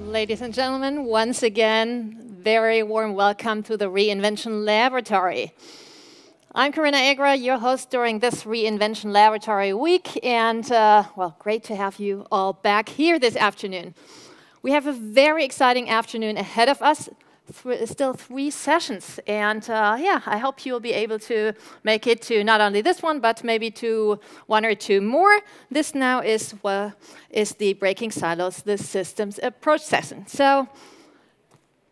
Ladies and gentlemen, once again, very warm welcome to the Reinvention Laboratory. I'm Corinna Egra, your host during this Reinvention Laboratory week, and uh, well, great to have you all back here this afternoon. We have a very exciting afternoon ahead of us, th still three sessions, and uh, yeah, I hope you'll be able to make it to not only this one, but maybe to one or two more. This now is, well, is the Breaking Silos, the systems approach session. So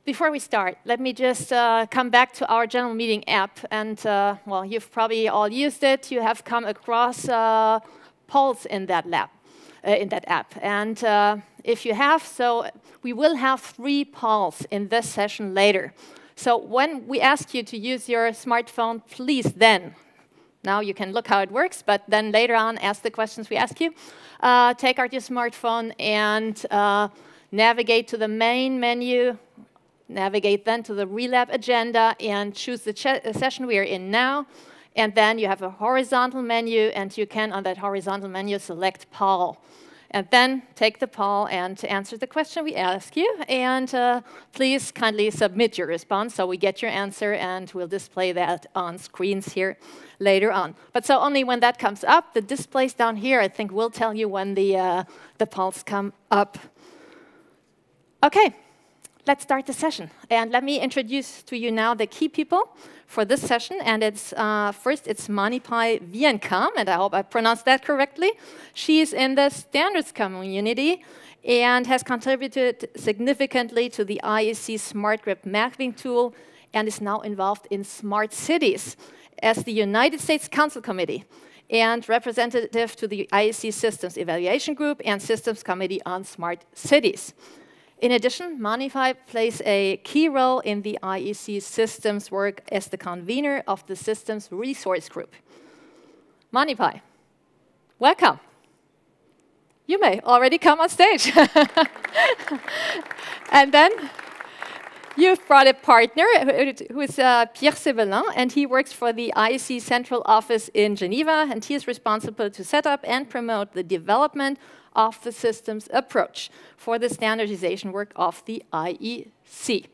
before we start, let me just uh, come back to our general meeting app. And, uh, well, you've probably all used it. You have come across uh, polls in that lab, in that app. And uh, if you have, so we will have three polls in this session later. So when we ask you to use your smartphone, please then, now you can look how it works, but then later on ask the questions we ask you. Uh, take out your smartphone and navigate to the main menu Navigate then to the Relab agenda and choose the session we are in now. And then you have a horizontal menu, and you can, on that horizontal menu, select poll. And then take the poll and answer the question we ask you. And uh, please kindly submit your response so we get your answer, and we'll display that on screens here later on. But so only when that comes up, the displays down here, I think, will tell you when the, uh, the polls come up. Okay let's start the session. And let me introduce to you now the key people for this session. And it's uh, first, it's Manipai Vienkam, and I hope I pronounced that correctly. She is in the standards community and has contributed significantly to the IEC Smart Grid mapping tool and is now involved in smart cities as the United States Council Committee and representative to the IEC Systems Evaluation Group and Systems Committee on Smart Cities. In addition, Manipai plays a key role in the IEC systems work as the convener of the systems resource group. Manipai, welcome. You may already come on stage. and then you've brought a partner who is uh, Pierre Sebellin, and he works for the IEC central office in Geneva, and he is responsible to set up and promote the development of the systems approach for the standardization work of the IEC.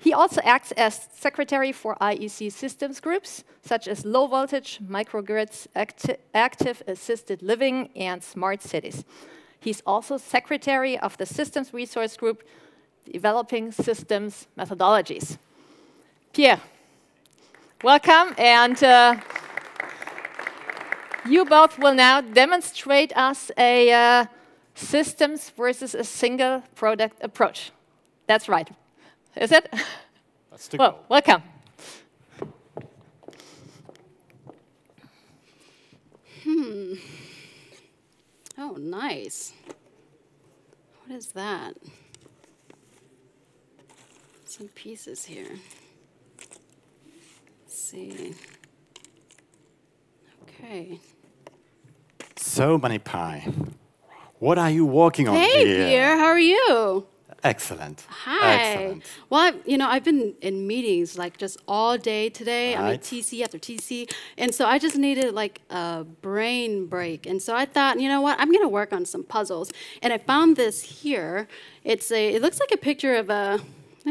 He also acts as secretary for IEC systems groups, such as low voltage, microgrids, acti active assisted living, and smart cities. He's also secretary of the systems resource group, developing systems methodologies. Pierre, welcome, and uh, you both will now demonstrate us a uh, systems versus a single product approach. That's right. Is it? That's the well, goal. welcome. Hmm. Oh, nice. What is that? Some pieces here. Let's see. Okay. So Manipai. What are you working on Hey, here? Pierre, how are you? Excellent. Hi. Excellent. Well, I, you know, I've been in meetings like just all day today. I mean, Right. TC after TC, and so I just needed like a brain break. And so I thought, you know what, I'm gonna work on some puzzles. And I found this here. It's a. It looks like a picture of a.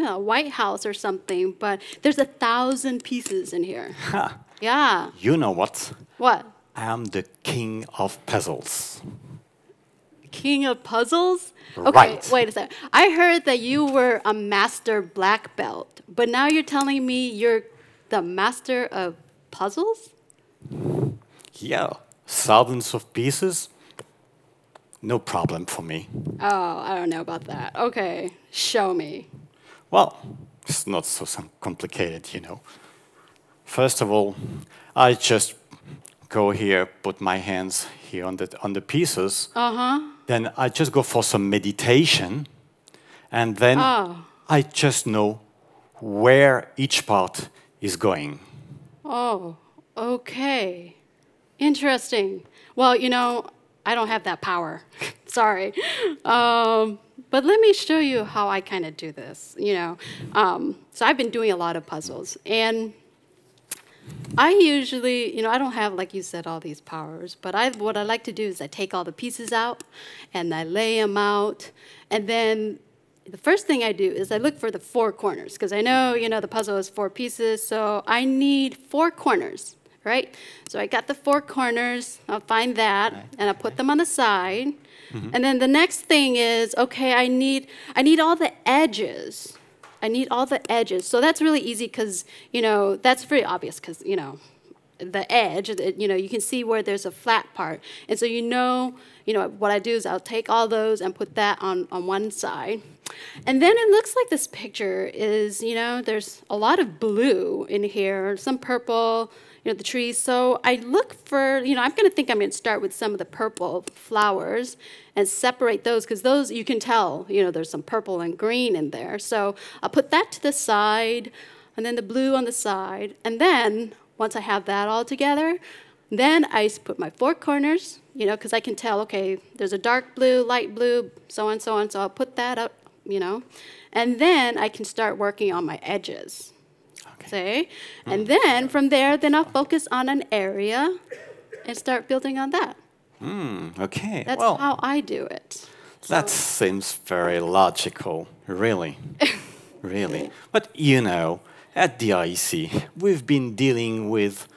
a White House or something, but there's a thousand pieces in here. Yeah. You know what? What? I am the king of puzzles. King of puzzles? Okay, Right. wait a second. I heard that you were a master black belt, but now you're telling me you're the master of puzzles? Yeah, thousands of pieces. No problem for me. Oh, I don't know about that. Okay, show me. Well, it's not so complicated, you know. First of all, I just go here, put my hands here on the on the pieces. Uh huh. Then I just go for some meditation, and then Oh. I just know where each part is going. Oh, okay. Interesting. Well, you know, I don't have that power. Sorry. Um, but let me show you how I kind of do this. You know, um, so I've been doing a lot of puzzles, and I usually, you know, I don't have, like you said, all these powers, but I, what I like to do is I take all the pieces out and I lay them out, and then the first thing I do is I look for the four corners because I know, you know, the puzzle is four pieces, so I need four corners, right? So I got the four corners, I'll find that, Right. and I'll put them on the side. Mm-hmm. And then the next thing is, okay, I need I need all the edges. I need all the edges. So that's really easy because, you know, that's very obvious because, you know, the edge, you know, you can see where there's a flat part. And so you know, you know, what I do is I'll take all those and put that on, on one side. And then it looks like this picture is, you know, there's a lot of blue in here, some purple, you know, the trees. So I look for, you know, I'm going to think I'm going to start with some of the purple flowers and separate those because those you can tell, you know, there's some purple and green in there. So I'll put that to the side and then the blue on the side. And then once I have that all together, then I put my four corners, you know, because I can tell, okay, there's a dark blue, light blue, so on, so on. So I'll put that up, you know. And then I can start working on my edges. Say. And then from there, then I'll focus on an area and start building on that. Mm, okay. That's well, how I do it. that seems very logical, really. really. But you know, at the IEC, we've been dealing with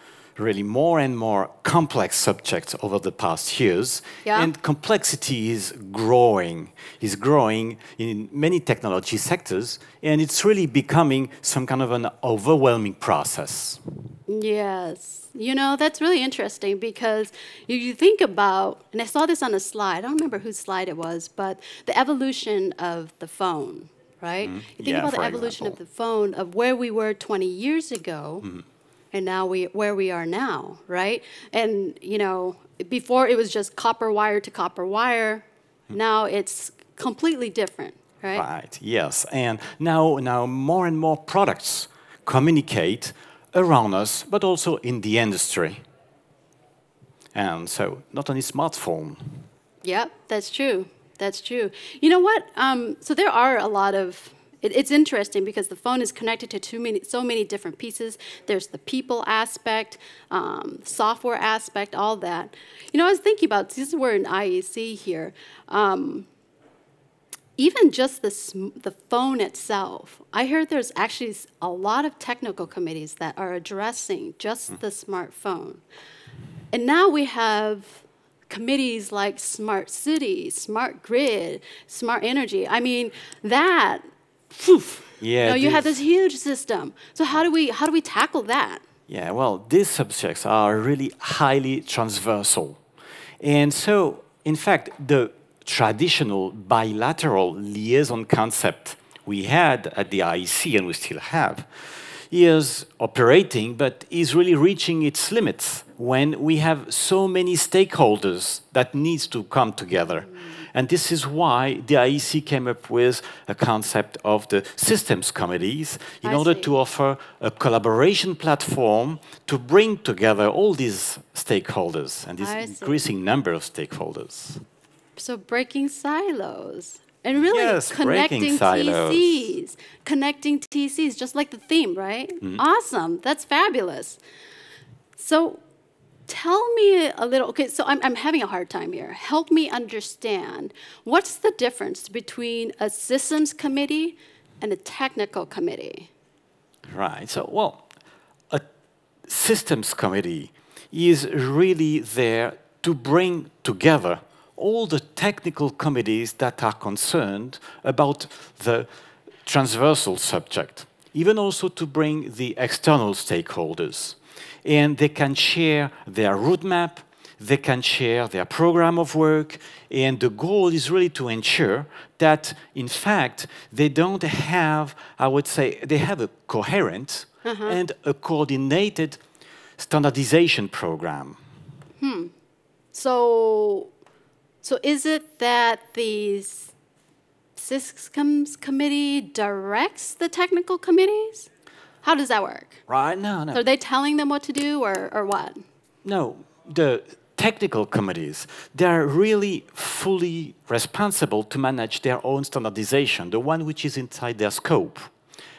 really more and more complex subjects over the past years. Yeah. And complexity is growing, is growing in many technology sectors, and it's really becoming some kind of an overwhelming process. Yes. You know, that's really interesting because you, you think about, and I saw this on a slide, I don't remember whose slide it was, but the evolution of the phone, right? You think. Yeah, about the evolution of the phone, of where we were 20 years ago, Mm-hmm. And now we where we are now, right? And, you know, before it was just copper wire to copper wire, now it's completely different, right? Right. Yes. And now, now more and more products communicate around us, but also in the industry. And so, not only smartphone. Yep, that's true. That's true. You know what? Um, so there are a lot of. It, it's interesting because the phone is connected to too many, so many different pieces. There's the people aspect, um, software aspect, all that. You know, I was thinking about is we're in IEC here. Um, even just the, the phone itself, I heard there's actually a lot of technical committees that are addressing just the smartphone. And now we have committees like Smart City, Smart Grid, Smart Energy. I mean, that, phew, Yeah, you, know, you have this- this huge system. So how do we how do we tackle that? Yeah, well, these subjects are really highly transversal. And so, in fact, the traditional bilateral liaison concept we had at the IEC and we still have is operating, but is really reaching its limits when we have so many stakeholders that needs to come together. And this is why the IEC came up with a concept of the systems committees in I order see. to offer a collaboration platform to bring together all these stakeholders and this I see. increasing number of stakeholders. So breaking silos and really Yes, connecting. TCs, connecting TCs, just like the theme, right? Mm-hmm. Awesome, that's fabulous. So tell me a little. Okay, so I'm, I'm having a hard time here. Help me understand what's the difference between a systems committee and a technical committee. Right. So, well, a systems committee is really there to bring together all the technical committees that are concerned about the transversal subject, even also to bring the external stakeholders. And they can share their roadmap, they can share their program of work, and the goal is really to ensure that, in fact, they don't have, I would say, they have a coherent and a coordinated standardization program. Hmm. So, so is it that the systems committee directs the technical committees? How does that work? Right? No, no. Are they telling them what to do or, or what? No, the technical committees, they're really fully responsible to manage their own standardization, the one which is inside their scope.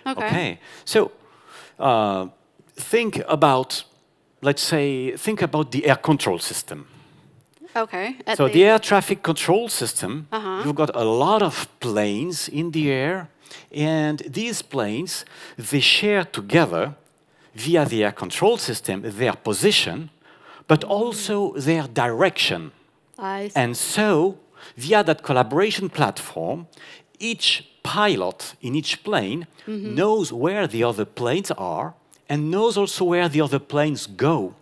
Okay. So uh, think about, let's say, think about the air control system. Okay. So the air traffic control system, Uh-huh. you've got a lot of planes in the air, and these planes, they share together via the air control system their position, but also their direction. And so, via that collaboration platform, each pilot in each plane Mm-hmm. knows where the other planes are and knows also where the other planes go.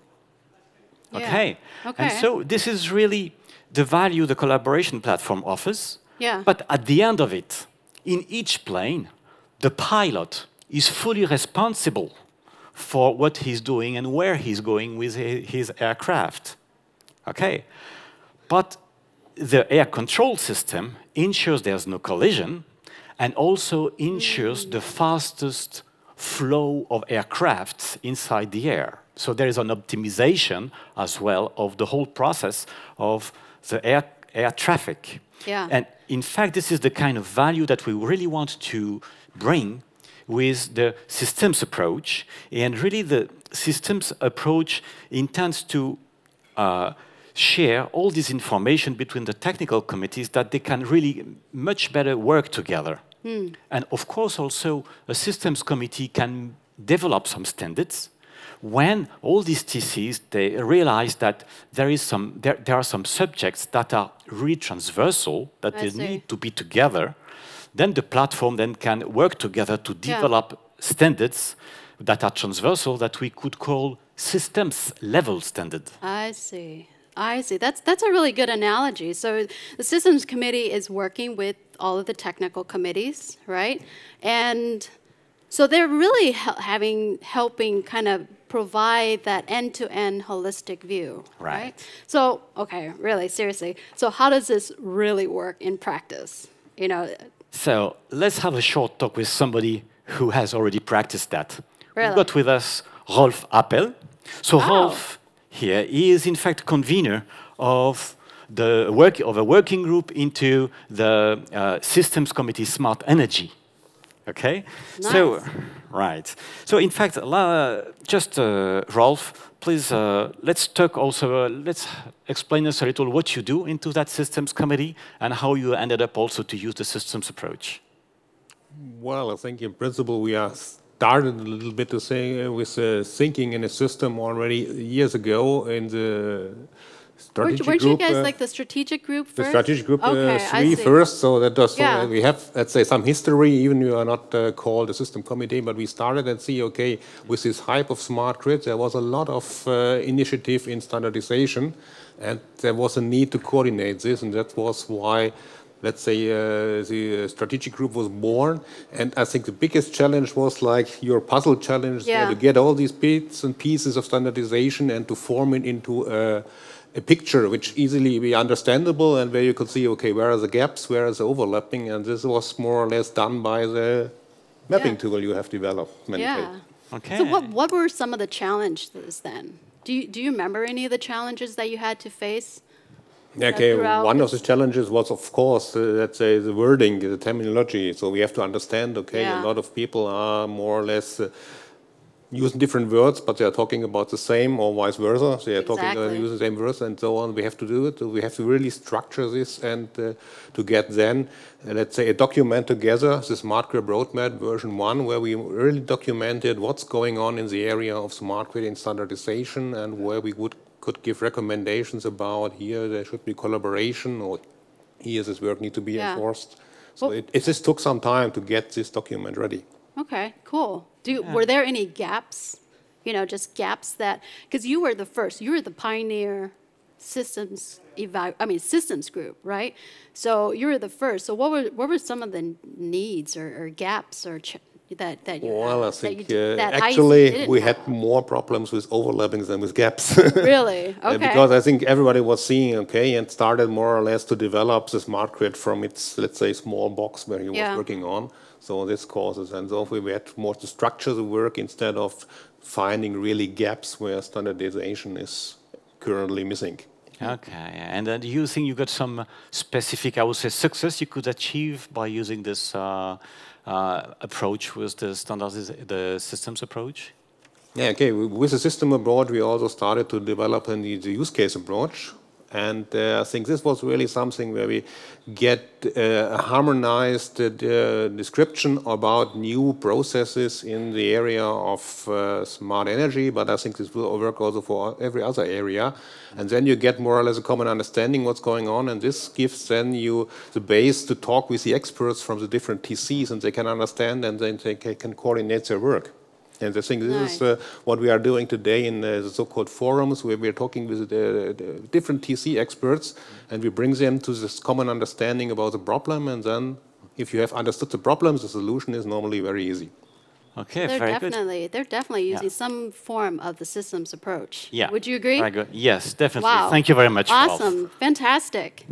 Yeah. Okay. And so this is really the value the collaboration platform offers. Yeah. But at the end of it, in each plane, the pilot is fully responsible for what he's doing and where he's going with his aircraft. Okay. But the air control system ensures there's no collision and also ensures the mm. fastest flow of aircrafts inside the air. So there is an optimization as well of the whole process of the air, air traffic. Yeah. And in fact, this is the kind of value that we really want to bring with the systems approach. And really, the systems approach intends to uh, share all this information between the technical committees that they can really much better work together. Hmm. And of course, also, a systems committee can develop some standards when all these TCs they realize that there is some there, there are some subjects that are really transversal that I they see. need to be together then the platform then can work together to Yeah. develop standards that are transversal that we could call systems level standard I see. I see. That's that's a really good analogy. So the systems committee is working with all of the technical committees, right? And so they're really having helping kind of provide that end-to-end holistic view, right? Right. So okay, really seriously. So how does this really work in practice? You know, So let's have a short talk with somebody who has already practiced that. Really? We've got with us Rolf Apel. So Oh. Rolf here he is in fact convener of the work of a working group into the uh, systems committee smart energy. Okay, so Nice. right. So in fact, la- just uh, Rolf, please uh, let's talk also. Uh, let's explain us a little what you do into that systems committee and how you ended up also to use the systems approach. Well, I think in principle we are started a little bit to say uh, with uh, thinking in a system already years ago in the weren't, strategic weren't you guys uh, like the strategic group first? the strategic group okay, uh, I first, so that does Yeah. uh, we have let's say some history. Even we are not uh, called a system committee, but we started and see okay with this hype of smart grid, there was a lot of uh, initiative in standardization, and there was a need to coordinate this, and that was why. Let's say uh, the strategic group was born, and I think the biggest challenge was like your puzzle challenge Yeah. to get all these bits and pieces of standardization and to form it into a, a picture which easily be understandable and where you could see, okay, where are the gaps, where is the overlapping, and this was more or less done by the mapping Yeah. tool you have developed. many Yeah. cases. Okay. So what what were some of the challenges then? Do you do you remember any of the challenges that you had to face? Okay, one of the challenges was, of course, uh, let's say the wording, the terminology. So we have to understand, okay, Yeah. a lot of people are more or less uh, using different words, but they are talking about the same or vice versa. They are talking, uh, using the same words and so on. We have to do it. We have to really structure this and uh, to get then, uh, let's say, a document together, the Smart Grid Roadmap version one, where we really documented what's going on in the area of smart grid and standardization and where we would could give recommendations about here there should be collaboration or here this work need to be Yeah. enforced. So Well- it, it just took some time to get this document ready. Okay, cool. Do you, were there any gaps? You know, just gaps that because you were the first, you were the pioneer systems evalu- I mean systems group, right? So you were the first. So what were what were some of the needs or, or gaps or ch- that that you Well, I had, that you think did- uh, that actually we have? had more problems with overlappings than with gaps. really Uh, okay Because I think everybody was seeing, okay, and started more or less to develop the smart grid from its, let's say, small box where he was working on. So this causes, and so we had more to structure the work instead of finding really gaps where standardization is currently missing. Okay, and then do you think you got some specific, I would say, success you could achieve by using this uh, uh, approach with the standards, the systems approach? Yeah, okay. With the system approach, we also started to develop the use case approach. And uh, I think this was really something where we get uh, a harmonized uh, description about new processes in the area of smart energy, but I think this will work also for every other area. And then you get more or less a common understanding what's going on, and this gives then you the base to talk with the experts from the different TCs, and they can understand and then they can coordinate their work. And I think this nice. is uh, what we are doing today in uh, the so-called forums, where we are talking with the, the, different TC experts, and we bring them to this common understanding about the problem. And then, if you have understood the problem, the solution is normally very easy. Okay, they're very definitely good. they're definitely using yeah. some form of the systems approach. Yeah. Would you agree? Very good. Yes, definitely. Wow. Thank you very much. Awesome. Rolf. Fantastic.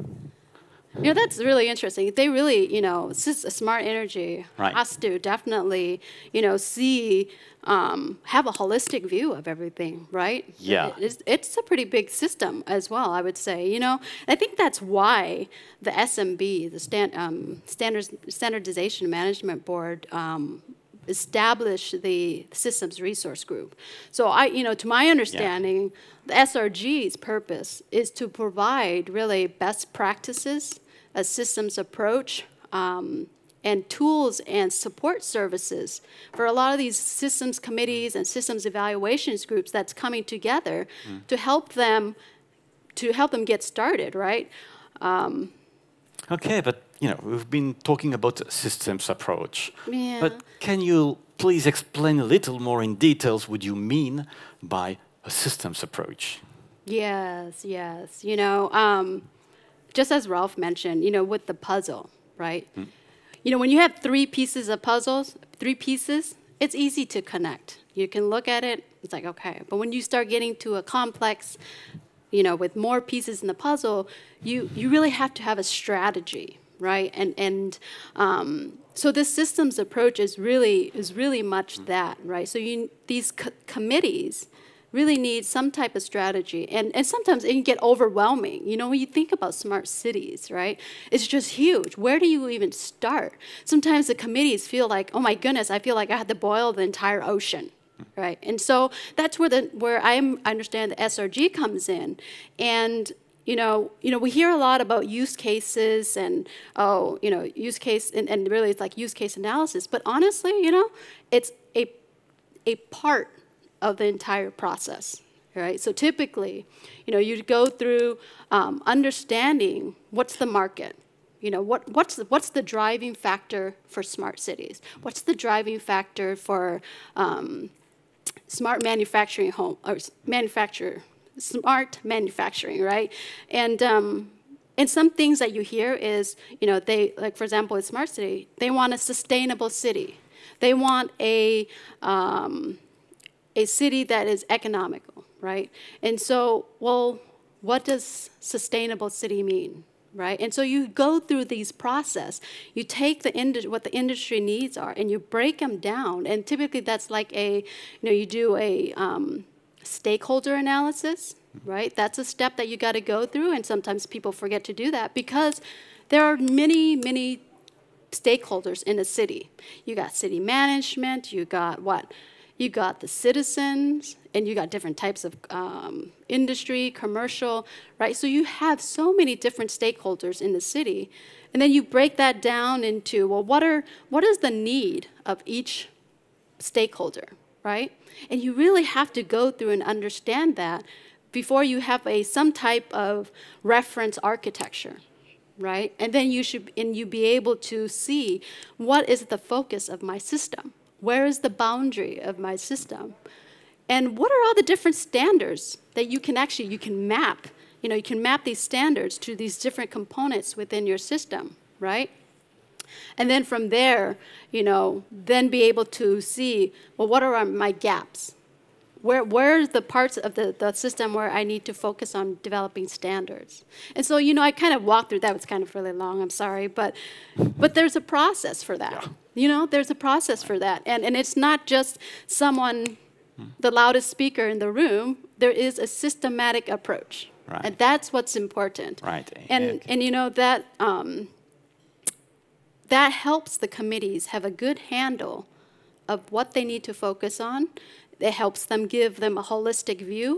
You know, that's really interesting. They really, you know, sis a smart energy right. has to definitely, you know, see, um, have a holistic view of everything, right? Yeah. It's, it's, a pretty big system as well, I would say. You know, I think that's why the SMB, the stand, um, Standards, Standardization Management Board, um, establish the systems resource group. So I, you know, to my understanding, yeah. the SRG's purpose is to provide really best practices, a systems approach, um, and tools and support services for a lot of these systems committees and systems evaluations groups that's coming together mm. to help them to help them get started, right? Um, okay, but you know, we've been talking about systems approach. Yeah. But can you please explain a little more in details what you mean by a systems approach? Yes, yes. You know, um, just as Rolf mentioned, you know, with the puzzle, right? Hmm. You know, when you have three pieces of puzzles, three pieces, it's easy to connect. You can look at it, it's like, okay. But when you start getting to a complex, you know, with more pieces in the puzzle, you, you really have to have a strategy, right? And and um, so this systems approach is really is really much that, right? So you these co committees really need some type of strategy, and and sometimes it can get overwhelming. You know, when you think about smart cities, right? It's just huge. Where do you even start? Sometimes the committees feel like, oh my goodness, I feel like I had to boil the entire ocean right? And so that's where the where I'm, I understand the SRG comes in, and you know, you know, we hear a lot about use cases and oh, you know, use case and, and really it's like use case analysis. But honestly, you know, it's a a part of the entire process. Right. So typically, you know, you go through um, understanding what's the market, you know, what, what's, the, what's the driving factor for smart cities? What's the driving factor for um, smart manufacturing home, or manufacturer smart manufacturing, right? And um, and some things that you hear is, you know, they like for example, in Smart City, they want a sustainable city. They want a um, a city that is economical, right? And so, well, what does sustainable city mean? right? And so you go through these process. You take the what the industry needs are, and you break them down. And typically, that's like a, you know, you do a um, stakeholder analysis, right? That's a step that you got to go through, and sometimes people forget to do that because there are many, many stakeholders in a city. You got city management, you got what? You got the citizens, and you got different types of um, industry, commercial, right? So you have so many different stakeholders in the city, and then you break that down into well, what are what is the need of each stakeholder, right? And you really have to go through and understand that before you have a some type of reference architecture right and then you should and you be able to see what is the focus of my system where is the boundary of my system and what are all the different standards that you can actually you can map you know you can map these standards to these different components within your system right and then from there, you know, then be able to see, well, what are my gaps? Where, where are the parts of the, the system where I need to focus on developing standards? And so, you know, I kind of walked through that. was kind of really long, I'm sorry. But, but there's a process for that. Yeah. You know, there's a process for that. And, and it's not just someone, the loudest speaker in the room. There is a systematic approach. Right. And that's what's important. Right. And, and, and you know, that... Um, that helps the committees have a good handle of what they need to focus on. It helps them give them a holistic view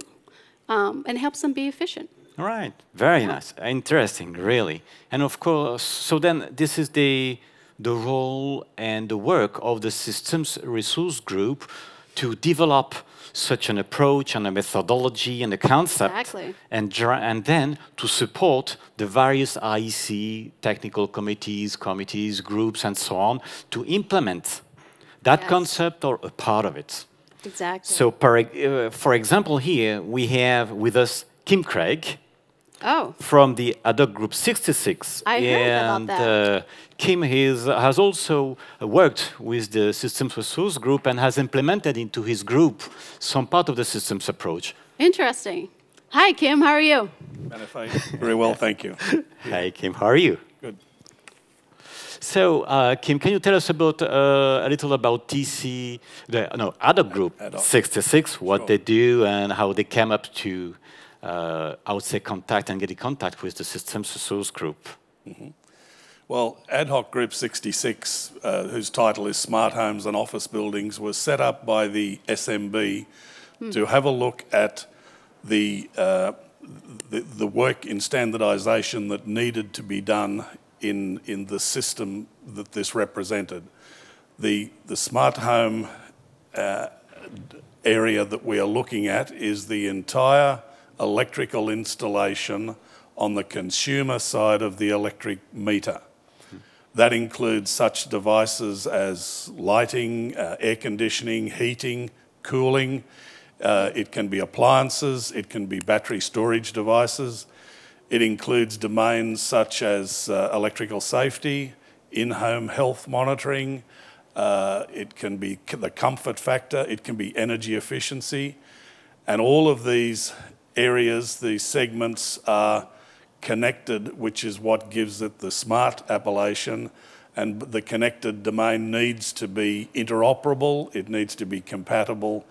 um, and helps them be efficient. All right, very nice, interesting, really. And of course, so then this is the the role and the work of the systems resource group to develop such an approach and a methodology and a concept, Exactly. and, and then to support the various IEC technical committees, committees, groups, and so on to implement that Yes. concept or a part of it. Exactly. So, per, e- uh, for example, here we have with us Kim Craig oh, from the ad hoc group 66. I heard about and that. Uh, Kim is, has also uh, worked with the systems resource group and has implemented into his group some part of the systems approach. interesting. Hi, Kim. How are you? Manifest. Very well, thank you. Hi, Kim, how are you? So, uh, Kim, can you tell us about uh, a little about TC, the no, ad hoc group Ad hoc. 66, what Sure. they do and how they came up to, uh, I would say, contact and get in contact with the systems resource group? Well, Ad hoc Group 66, uh, whose title is Smart Homes and Office Buildings, was set up by the SMB to have a look at the, uh, the, the work in standardisation that needed to be done in, in the system that this represented. The, the smart home uh, area that we are looking at is the entire electrical installation on the consumer side of the electric meter. That includes such devices as lighting, uh, air conditioning, heating, cooling. Uh, it can be appliances, it can be battery storage devices. It includes domains such as uh, electrical safety, in home health monitoring, uh, it can be the comfort factor, it can be energy efficiency. And all of these areas, these segments are connected, which is what gives it the smart appellation. And the connected domain needs to be interoperable, it needs to be compatible,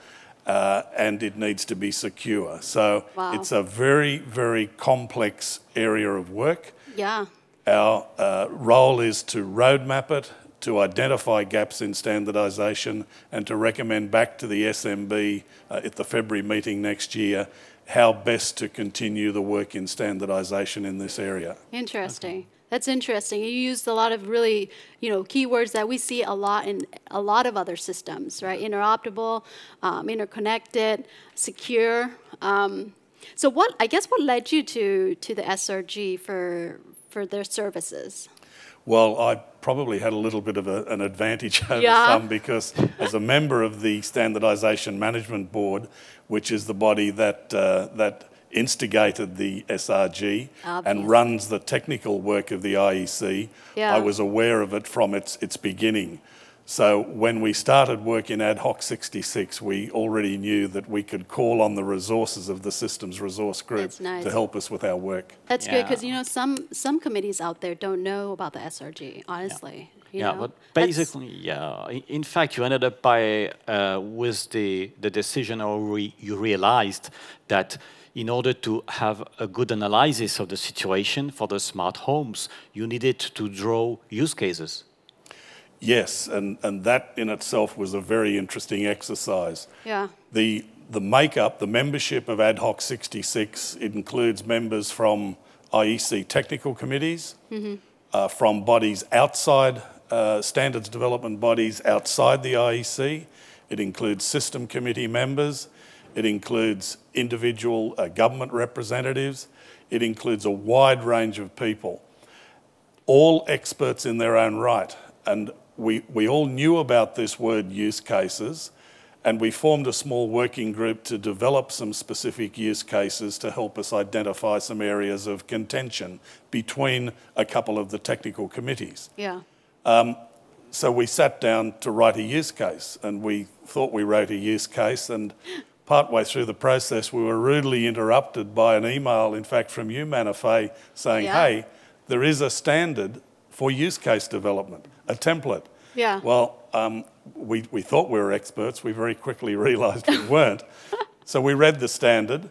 uh, and it needs to be secure. So Wow. it's a very, very complex area of work. Yeah. Our uh, role is to roadmap it, to identify gaps in standardisation, and to recommend back to the SMB uh, at the February meeting next year how best to continue the work in standardisation in this area. Interesting. That's interesting. You used a lot of really, you know, keywords that we see a lot in a lot of other systems, right? Interoperable, um, interconnected, secure. Um, so, what I guess what led you to to the SRG for for their services? Well, I probably had a little bit of a, an advantage over Yeah. some because, as a member of the Standardisation Management Board, which is the body that uh, that instigated the SRG Obvious. and runs the technical work of the IEC, Yeah. I was aware of it from its its beginning. So when we started work in Ad Hoc 66, we already knew that we could call on the resources of the Systems Resource Group nice. to help us with our work. That's good because you know some some committees out there don't know about the SRG. Honestly, you yeah, know? but That's- basically, yeah. In- In fact, you ended up by uh, with the the decision, or re- you realized that in order to have a good analysis of the situation for the smart homes, you needed to draw use cases. Yes, and, and that in itself was a very interesting exercise. yeah, The, the makeup, the membership of Ad Hoc 66, includes members from IEC technical committees, uh, from bodies outside, uh, standards development bodies outside the IEC. It includes system committee members. It includes individual uh, government representatives. It includes a wide range of people all experts in their own right. And we, we all knew about this word use cases, and we formed a small working group to develop some specific use cases to help us identify some areas of contention between a couple of the technical committees. yeah, Um, So we sat down to write a use case, and we thought we wrote a use case, and partway through the process, we were rudely interrupted by an email, in fact, from you, Manafay, saying, Yeah. hey, there is a standard for use case development, a template. Yeah. Well, um, we, we thought we were experts. We very quickly realised we weren't. so we read the standard,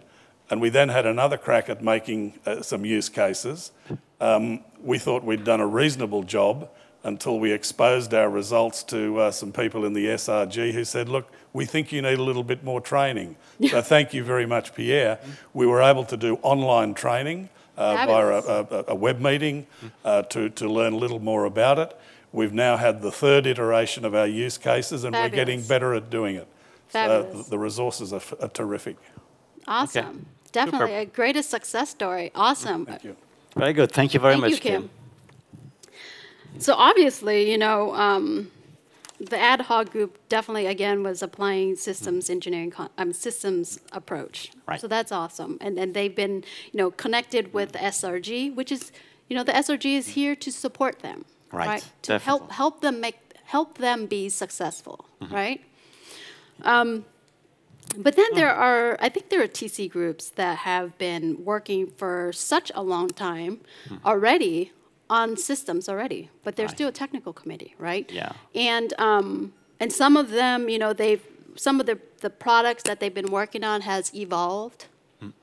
and we then had another crack at making uh, some use cases. Um, we thought we'd done a reasonable job, until we exposed our results to uh, some people in the SRG who said, look, we think you need a little bit more training. so thank you very much, Pierre. We were able to do online training uh, via a, a, a, web meeting uh, to, to learn a little more about it. We've now had the third iteration of our use cases and Fabulous. we're getting better at doing it. Fabulous. So the resources are, are terrific. Awesome. Definitely Super. a greatest success story. Awesome. Thank you. Very good. Thank you very Thank much, you, Kim. So obviously, you know, um, the ad hoc group definitely again was applying systems engineering, con- um, systems approach. Right. So that's awesome, and and they've been you know connected with the SRG, which is you know the SRG is here to support them, Right, To help definitely. help them make help them be successful, right? Um, but then there are, I think there are TC groups that have been working for such a long time already on systems already, but they're still a technical committee, right? Yeah. And um, and some of them, you know, they've some of the the products that they've been working on has evolved.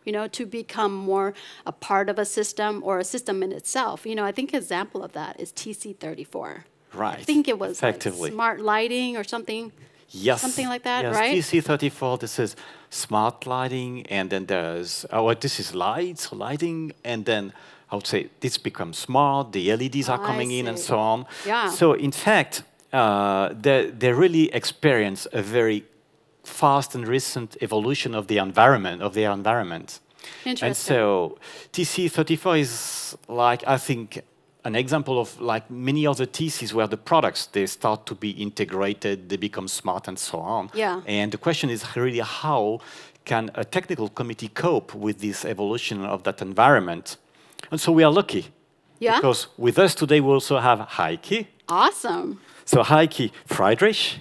You know, to become more a part of a system or a system in itself. You know, I think an example of that is TC34. Right. I think it was like Effectively. smart lighting or something. Yes. Something like that, yes. right? TC34, this is smart lighting, and then there's, oh, this is lights, lighting, and then I would say this becomes smart, the LEDs are I coming in, and so on. Yeah. So, in fact, uh, they, they really experience a very fast and recent evolution of the environment, of their environment. Interesting. And so TC34 is like, I think, an example of like many other TCs where the products, they start to be integrated, they become smart and so on. Yeah. And the question is really how can a technical committee cope with this evolution of that environment? And so we are lucky. Yeah? Because with us today we also have Heike. Awesome. So Heike Friedrich,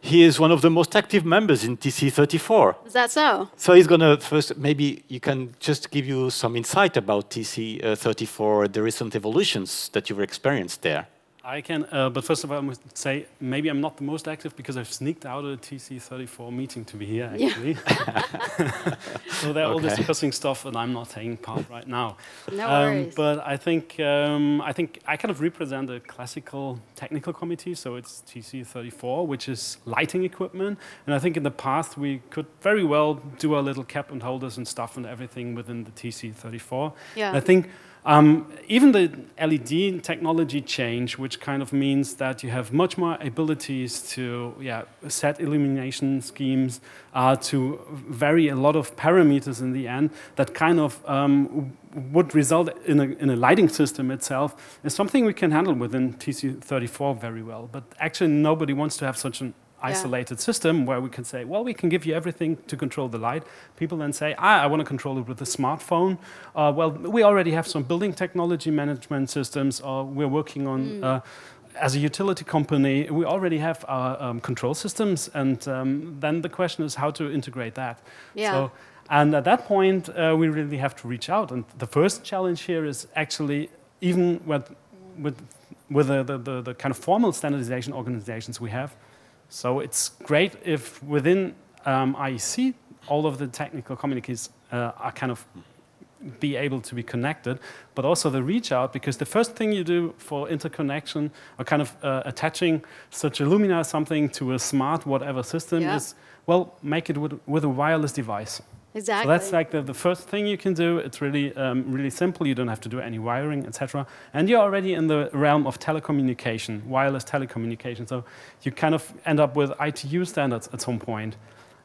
he is one of the most active members in TC34. Is that so? So he's going to first, maybe you can just give you some insight about TC34, the recent evolutions that you've experienced there. I can, uh, but first of all, I must say maybe I'm not the most active because I've sneaked out of the TC34 meeting to be here, Yeah. actually. so they're all discussing stuff, and I'm not taking part right now. No Um, worries. But I think um, I think I kind of represent a classical technical committee, so it's TC34, which is lighting equipment. And I think in the past we could very well do our little cap and holders and stuff and everything within the TC34. Yeah. I think um, even the LED technology change, which kind of means that you have much more abilities to yeah, set illumination schemes, uh, to vary a lot of parameters in the end, that kind of um, would result in a, in a lighting system itself, is something we can handle within TC34 very well. But actually, nobody wants to have such an isolated system where we can say, well, we can give you everything to control the light. People then say, ah, I want to control it with a smartphone. Uh, well, we already have some building technology management systems, or we're working on. Uh, as a utility company, we already have our um, control systems, and um, then the question is how to integrate that. Yeah. So, and at that point, uh, we really have to reach out. And the first challenge here is actually even with with with the, the, the, the kind of formal standardization organizations we have. So it's great if within um, IEC all of the technical communities uh, are kind of be able to be connected, but also the reach out because the first thing you do for interconnection or kind of uh, attaching such a Luminaire something to a smart whatever system Yeah. is well make it with, with a wireless device. Exactly. So that's like the, the first thing you can do. It's really um, really simple. You don't have to do any wiring, etc. And you're already in the realm of telecommunication, wireless telecommunication. So you kind of end up with ITU standards at some point.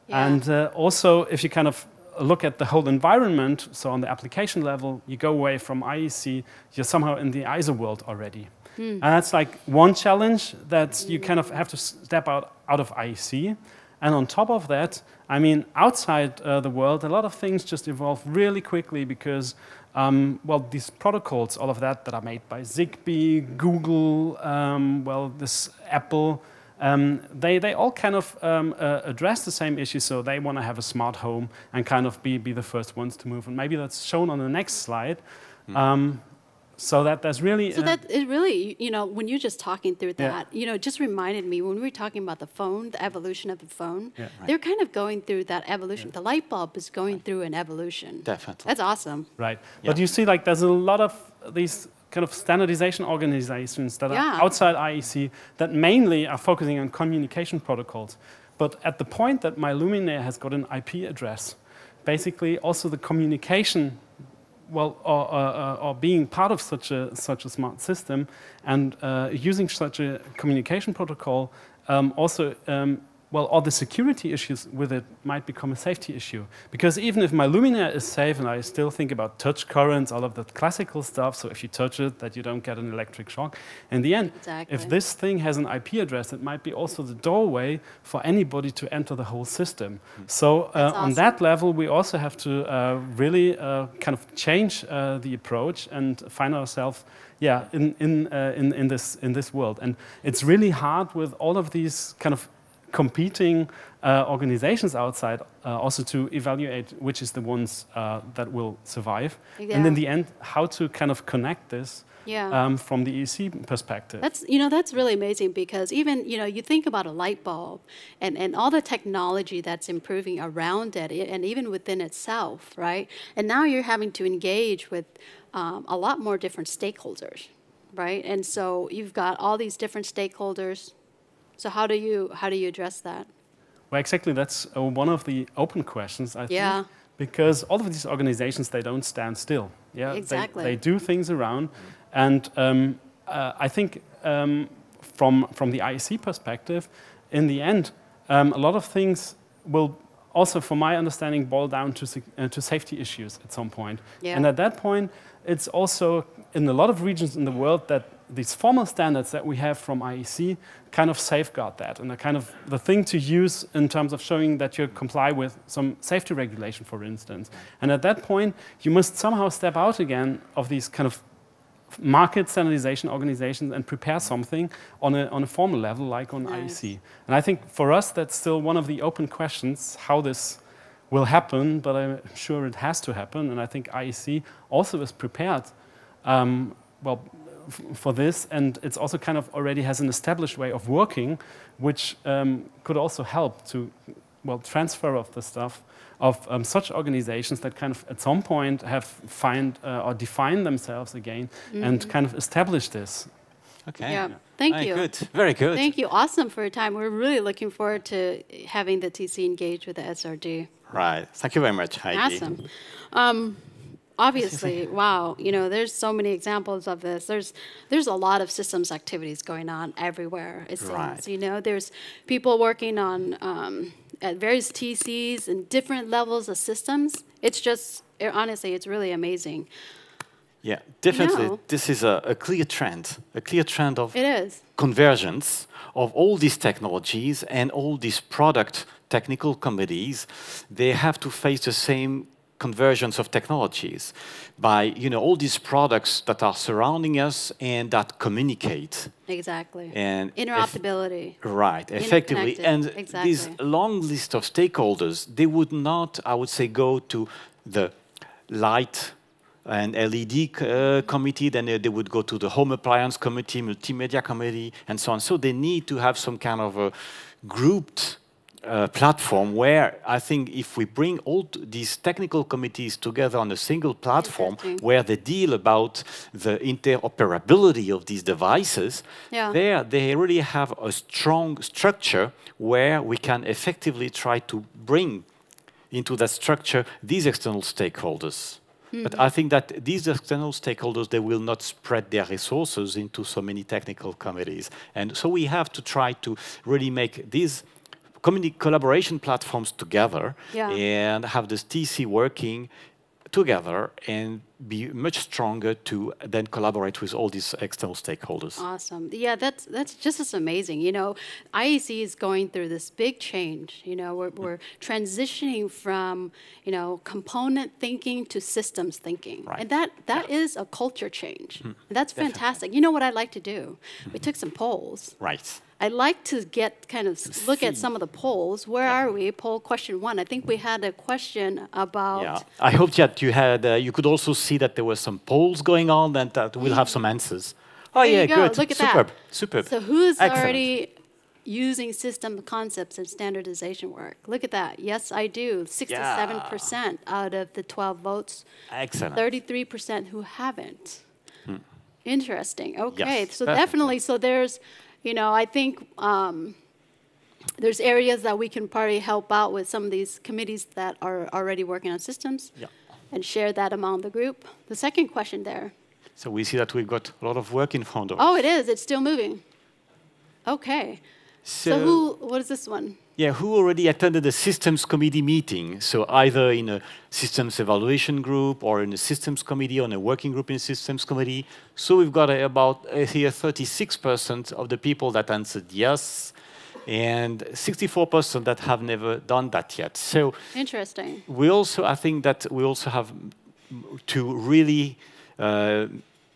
Yeah. And uh, also, if you kind of look at the whole environment, so on the application level, you go away from IEC, you're somehow in the ISO world already. And that's like one challenge that you kind of have to step out, out of IEC. And on top of that, I mean, outside uh, the world, a lot of things just evolve really quickly because, um, well, these protocols, all of that, that are made by Zigbee, Google, um, well, this Apple, um, they, they all kind of um, uh, address the same issue. So they want to have a smart home and kind of be, be the first ones to move. And maybe that's shown on the next slide. Um, so that there's really So uh, that it really, you know, when you're just talking through Yeah. that, you know, it just reminded me when we were talking about the phone, the evolution of the phone. Yeah. They're kind of going through that evolution. The light bulb is going through an evolution. Definitely. That's awesome. Right. Yeah. But you see, like, there's a lot of these kind of standardization organizations that Yeah. are outside IEC that mainly are focusing on communication protocols. But at the point that my Luminaire has got an IP address, basically also the communication well, or, or, or being part of such a, such a smart system and uh, using such a communication protocol um, also, um, well, all the security issues with it might become a safety issue. Because even if my Luminaire is safe and I still think about touch currents, all of that classical stuff, so if you touch it, that you don't get an electric shock. In the end, Exactly. if this thing has an IP address, it might be also the doorway for anybody to enter the whole system. So uh, That's on that level, we also have to uh, really uh, kind of change uh, the approach and find ourselves, yeah, in in, uh, in in this in this world. And it's really hard with all of these kind of competing uh, organizations outside, uh, also to evaluate which is the ones uh, that will survive, and in the end, how to kind of connect this Yeah. um, from the IEC perspective. That's you know that's really amazing because even you know you think about a light bulb and, and all the technology that's improving around it and even within itself, right? And now you're having to engage with um, a lot more different stakeholders, right? And so you've got all these different stakeholders. So how do you how do you address that? Well, exactly. That's uh, one of the open questions, I Yeah. think. Because all of these organizations, they don't stand still. Yeah, They- Exactly. They, do things around, and um, uh, I think um, from from the IEC perspective, in the end, um, a lot of things will also, from my understanding, boil down to uh, to safety issues at some point. Yeah. And at that point, it's also in a lot of regions in the world that these formal standards that we have from IEC kind of safeguard that and are kind of the thing to use in terms of showing that you comply with some safety regulation, for instance. And at that point, you must somehow step out again of these kind of market standardization organizations and prepare something on a, on a formal level like on Nice. IEC. And I think for us, that's still one of the open questions, how this will happen, but I'm sure it has to happen. And I think IEC also is prepared, um, well, for this. And it's also kind of already has an established way of working, which um, could also help to, well, transfer of the stuff of um, such organizations that kind of at some point have find uh, or define themselves again and kind of establish this. Okay. Yeah. Thank Very you. Good. Very good. Thank you. Awesome for your time. We're really looking forward to having the TC engage with the SRG. Right. Thank you very much, Heidi. Awesome. Um, obviously, wow. You know, there's so many examples of this. There's there's a lot of systems activities going on everywhere. It seems. Right. You know, there's people working on um, at various TCs and different levels of systems. It's just it, honestly, it's really amazing. Yeah, definitely. This is a, a clear trend, a clear trend of It is. convergence of all these technologies and all these product technical committees. They have to face the same convergence of technologies by you know all these products that are surrounding us and that communicate Exactly. and Interoperability. Right, effectively. And Interconnected, this long list of stakeholders, they would not, I would say, go to the light and LED uh, committee, then they, they would go to the home appliance committee, multimedia committee, and so on. So they need to have some kind of a grouped uh, platform where I think if we bring all these technical committees together on a single platform where they deal about the interoperability of these devices, Yeah. there they really have a strong structure where we can effectively try to bring into that structure these external stakeholders. But I think that these external stakeholders, they will not spread their resources into so many technical committees. And so we have to try to really make these collaboration platforms together Yeah. and have this TC working together and be much stronger to then collaborate with all these external stakeholders. Awesome. Yeah, that's that's just as amazing. You know, IEC is going through this big change. You know, we're, we're transitioning from you know component thinking to systems thinking, Right. and that that is a culture change. And that's fantastic. You know what I'd like to do? We took some polls. Right. I'd like to get kind of s- look at some of the polls. Where are we? Poll question one. I think we had a question about. Yeah, I hope that you had. Uh, you could also see that there were some polls going on, and that we'll have some answers. Oh There yeah, go. good. Look at Superb. that. Superb. So who's Excellent. already using system concepts and standardization work? Look at that. Yes, I do. 67% out of the 12 votes. Excellent. 33% who haven't. Interesting. Okay, Yes, so definitely. definitely, so there's, you know, I think um, there's areas that we can probably help out with some of these committees that are already working on systems, Yeah. And share that among the group. The second question there. So we see that we've got a lot of work in front of us. Oh, it is. It's still moving. Okay. So, who? What is this one? Yeah, who already attended a systems committee meeting? So either in a systems evaluation group or in a systems committee or in a working group in systems committee. So we've got about uh, here 36% of the people that answered yes, and 64% that have never done that yet. So Interesting. we also, I think that we also have to really uh,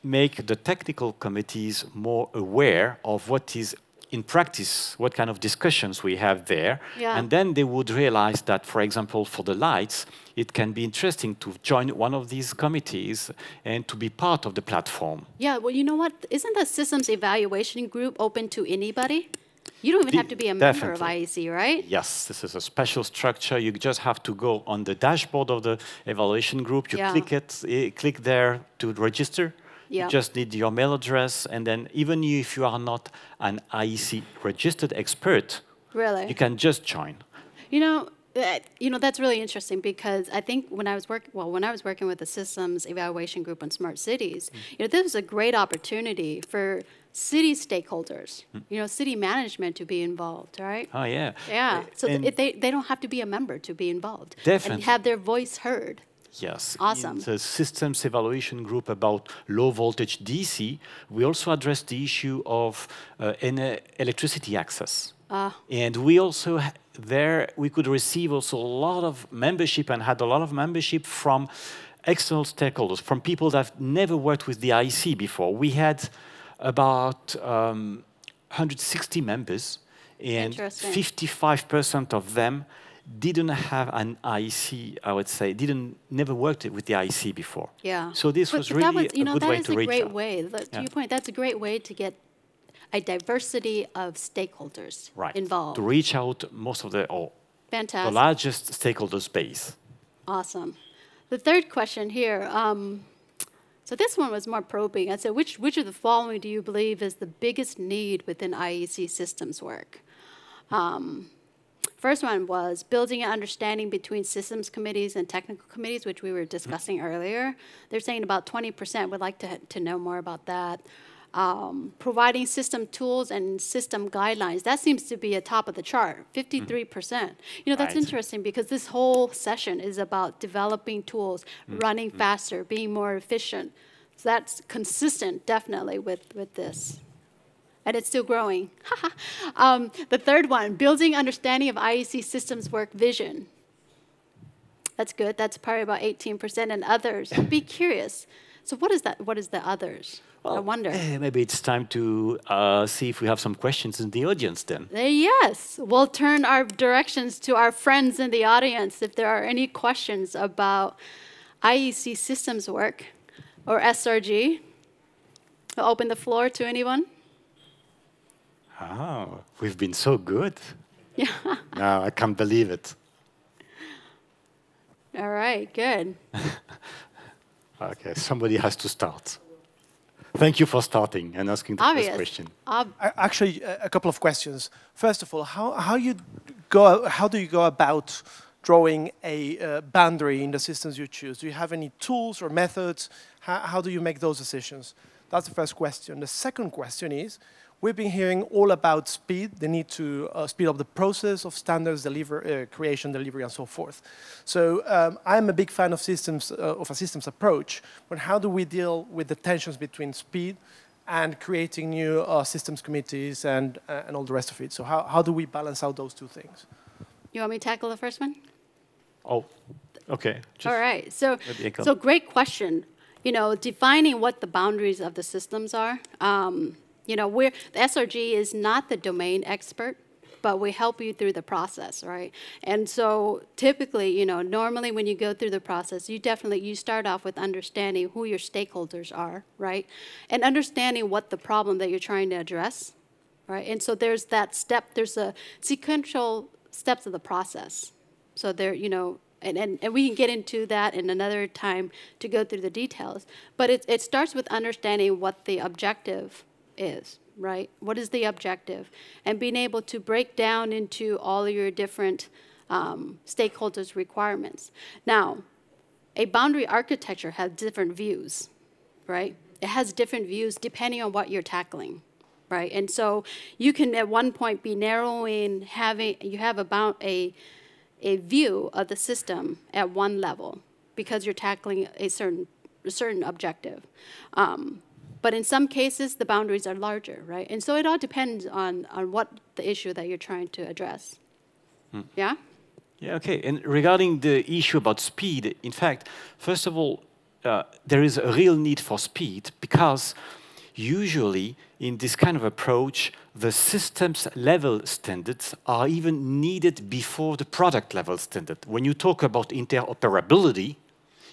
make the technical committees more aware of what is in practice, what kind of discussions we have there. Yeah. And then they would realize that, for example, for the lights, it can be interesting to join one of these committees and to be part of the platform. Yeah. Well, you know what? Isn't the systems evaluation group open to anybody? You don't even De- have to be a member of. IEC, right? Yes, this is a special structure. You just have to go on the dashboard of the evaluation group. You Yeah. click it, eh, click there to register. Yeah. You just need your mail address, and then even if you are not an IEC registered expert, Really? you can just join. You know, you know that's really interesting because I think when I was work well when I was working with the systems evaluation group on smart cities, you know, this was a great opportunity for city stakeholders, you know, city management to be involved, right? Oh yeah. Yeah, so th- they they don't have to be a member to be involved Definitely. and have their voice heard. Yes. Awesome. In the systems evaluation group about low voltage DC, we also addressed the issue of uh, electricity access. And we also ha- there we could receive also a lot of membership and had a lot of membership from external stakeholders, from people that have never worked with the IEC before. We had about um, 160 members, and 55% of them didn't have an IEC, I would say, didn't never worked with the IEC before. Yeah. So this But- was really that was, you a know, good that way is to a great out. way. That- To Yeah. your point, that's a great way to get a diversity of stakeholders right. involved. To reach out most of the or the largest stakeholders base. Awesome. The third question here. Um, so this one was more probing. I said, which which of the following do you believe is the biggest need within IEC systems work? Um, first one was building an understanding between systems committees and technical committees, which we were discussing earlier. They're saying about 20% would like to, to know more about that. Um, providing system tools and system guidelines. That seems to be at top of the chart, 53%. You know, that's Right. interesting because this whole session is about developing tools, running faster, being more efficient. So that's consistent, definitely, with, with this. And it's still growing. um, the third one, building understanding of IEC systems work vision. That's good. That's probably about 18%. And others, be curious. So what is that? What is the others? I wonder. eh, maybe it's time to uh, see if we have some questions in the audience then. Uh, Yes, we'll turn our directions to our friends in the audience if there are any questions about IEC systems work or SRG. I'll open the floor to anyone. Oh, we've been so good. Yeah. No, I can't believe it. All right, good. Okay, somebody has to start. Thank you for starting and asking the Obvious. first question. Ob- Actually, a a couple of questions. First of all, how, how you go how do you go about drawing a uh, boundary in the systems you choose? Do you have any tools or methods? How, how do you make those decisions? That's the first question. The second question is, we've been hearing all about speed, the need to uh, speed up the process of standards deliver, uh, creation, delivery, and so forth. So um, I'm a big fan of systems uh, of a systems approach. But how do we deal with the tensions between speed and creating new uh, systems committees and, uh, and all the rest of it. So how, how do we balance out those two things? You want me to tackle the first one? Oh, okay. just- All right. So, maybe I can- so great question. You know, defining what the boundaries of the systems are. Um, you know, we're the SRG is not the domain expert, but we help you through the process, right? And so typically, you know, normally when you go through the process, you definitely you start off with understanding who your stakeholders are, right? And understanding what the problem that you're trying to address, right? And so there's that step, there's a sequential steps of the process. So there, you know, and, and, and we can get into that in another time to go through the details. But it, it starts with understanding what the objective is, right? What is the objective? And being able to break down into all your different um, stakeholders' requirements. Now, a boundary architecture has different views, right? It has different views depending on what you're tackling, right? And so you can at one point be narrowing, having you have about a a view of the system at one level because you're tackling a certain a certain objective. Um, but in some cases, the boundaries are larger, right? And so it all depends on, on what the issue that you're trying to address. Hmm. Yeah? Yeah, okay. And regarding the issue about speed, in fact, first of all, uh, there is a real need for speed because usually in this kind of approach, the systems level standards are even needed before the product level standard. When you talk about interoperability,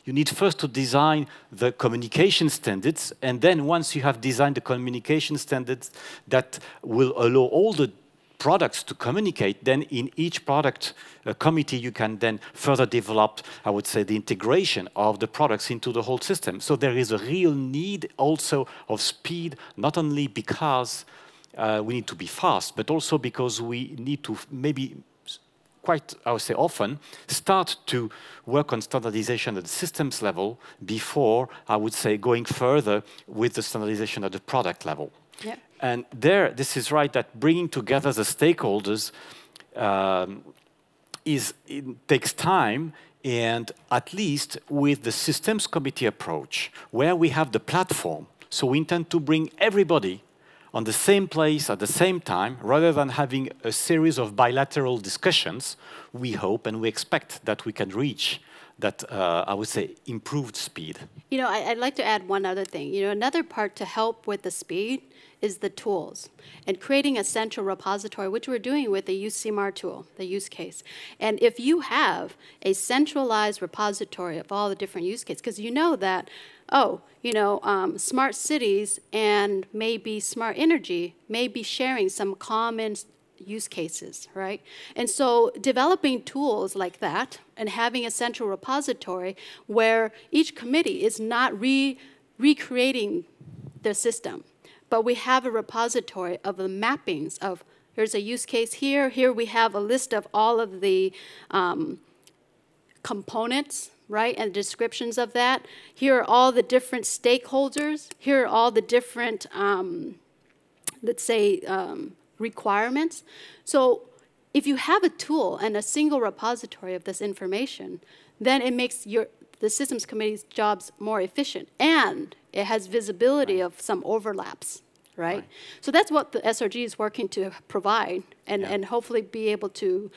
you need first to design the communication standards, and then once you have designed the communication standards that will allow all the products to communicate, then in each product uh, committee you can then further develop, I would say, the integration of the products into the whole system. So there is a real need also of speed, not only because uh, we need to be fast, but also because we need to maybe quite, I would say often, start to work on standardization at the systems level before, I would say, going further with the standardization at the product level. And there, this is right, that bringing together the stakeholders um, is, takes time and at least with the systems committee approach, where we have the platform, so we intend to bring everybody on the same place at the same time, rather than having a series of bilateral discussions, we hope and we expect that we can reach that, uh, I would say, improved speed. You know, I, would like to add one other thing. You know, another part to help with the speed is the tools and creating a central repository, which we're doing with the UCMR tool, the use case. And if you have a centralized repository of all the different use cases, because you know that, oh, you know, um, smart cities and maybe smart energy may be sharing some common use cases, right? And so developing tools like that and having a central repository where each committee is not re recreating the system, but we have a repository of the mappings of here's a use case here, here we have a list of all of the um, components right, and descriptions of that. Here are all the different stakeholders. Here are all the different, um, let's say, um, requirements. So if you have a tool and a single repository of this information, then it makes your the systems committee's jobs more efficient and it has visibility of some overlaps, right? right? So that's what the SRG is working to provide and, yeah. and hopefully be able to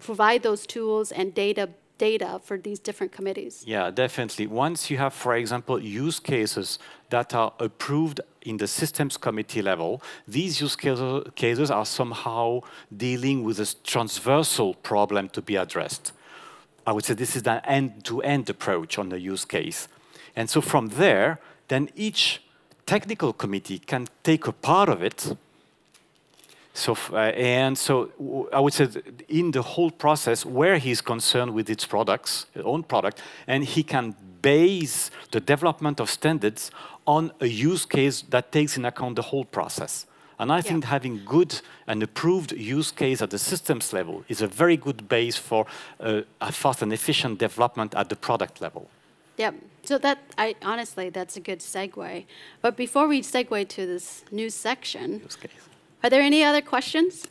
provide those tools and data data for these different committees. Yeah, definitely. Once you have, for example, use cases that are approved in the systems committee level, these use cases are somehow dealing with a transversal problem to be addressed. I would say this is an end-to-end -end approach on the use case. And so from there, then each technical committee can take a part of it so, uh, and so I would say in the whole process where he's concerned with its products, his own product, and he can base the development of standards on a use case that takes in account the whole process. And I yeah. think having good and approved use case at the systems level is a very good base for uh, a fast and efficient development at the product level. Yep. So that I honestly that's a good segue. But before we segue to this new section, are there any other questions?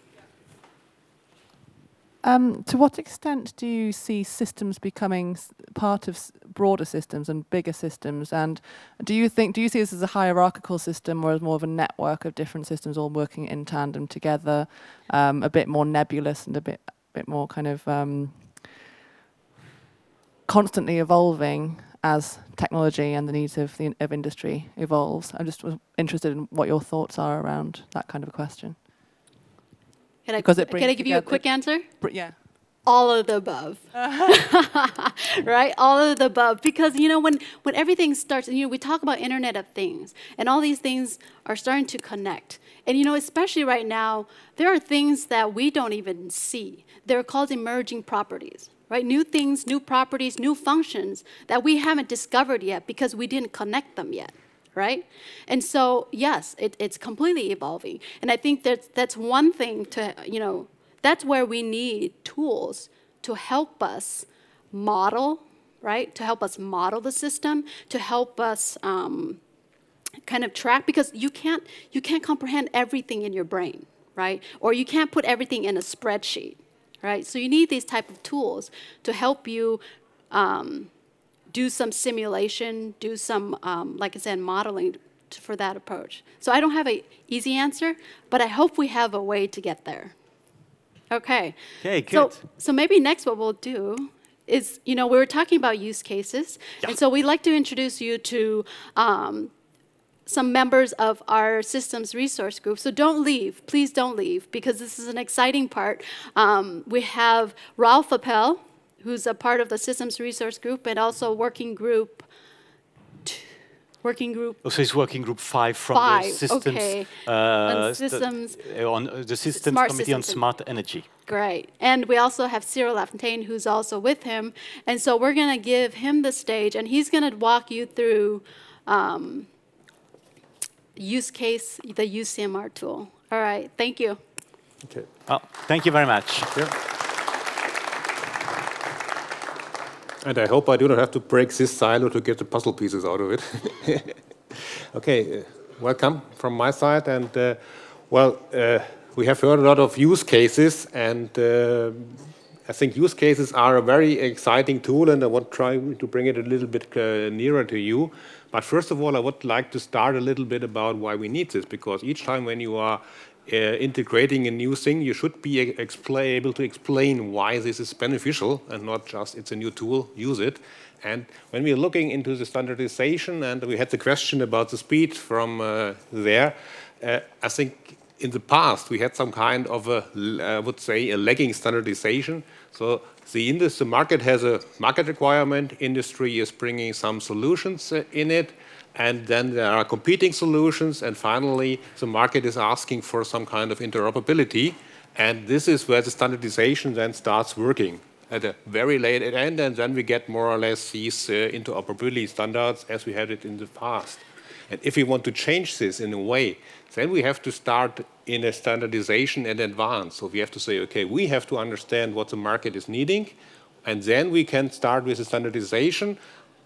Um, to what extent do you see systems becoming part of broader systems and bigger systems? And do you think do you see this as a hierarchical system or as more of a network of different systems all working in tandem together, um, a bit more nebulous and a bit bit more kind of um, constantly evolving as technology and the needs of the of industry evolves. I'm just interested in what your thoughts are around that kind of a question. Can I, can I give you a quick answer? Yeah. All of the above, right? All of the above, because you know when when everything starts, you know we talk about Internet of Things, and all these things are starting to connect. And you know, especially right now, there are things that we don't even see. They're called emerging properties right? New things, new properties, new functions that we haven't discovered yet because we didn't connect them yet, right? And so, yes, it, it's completely evolving. And I think that that's one thing to, you know, that's where we need tools to help us model, right? To help us model the system, to help us um, kind of track, because you can't, you can't comprehend everything in your brain, right? Or you can't put everything in a spreadsheet, right? So you need these type of tools to help you um, do some simulation, do some, um, like I said, modeling for that approach. So I don't have an easy answer, but I hope we have a way to get there. Okay. Okay, good. So, so maybe next what we'll do is, you know, we were talking about use cases, Yeah. and so we'd like to introduce you to um, some members of our systems resource group. So don't leave, please don't leave, because this is an exciting part. Um, we have Rolf Apel, who's a part of the systems resource group, and also working group, working group Oh, so it's working group five from Five, the systems, okay. uh, On st- systems- uh, on uh, the systems Smart committee on smart energy. Great. And we also have Cyril Effantin, who's also with him. And so we're going to give him the stage, and he's going to walk you through um, use case, the UCMR tool. All right. Thank you. Okay. Well, thank you very much. And I hope I do not have to break this silo to get the puzzle pieces out of it. okay, uh, welcome from my side. And uh, well, uh, we have heard a lot of use cases, and uh, I think use cases are a very exciting tool, and I want to try to bring it a little bit uh, nearer to you. But first of all, I would like to start a little bit about why we need this, because each time when you are uh, integrating a new thing, you should be able to explain why this is beneficial and not just it's a new tool, use it. And when we're looking into the standardization, and we had the question about the speed from uh, there, uh, I think in the past we had some kind of a, I would say, a lagging standardization. So the industry market has a market requirement, industry is bringing some solutions uh, in it, and then there are competing solutions, and finally the market is asking for some kind of interoperability, and this is where the standardization then starts working at a very late end, and then we get more or less these uh, interoperability standards as we had it in the past. And if we want to change this in a way, then we have to start in a standardization in advance. So we have to say, okay, we have to understand what the market is needing, and then we can start with the standardization,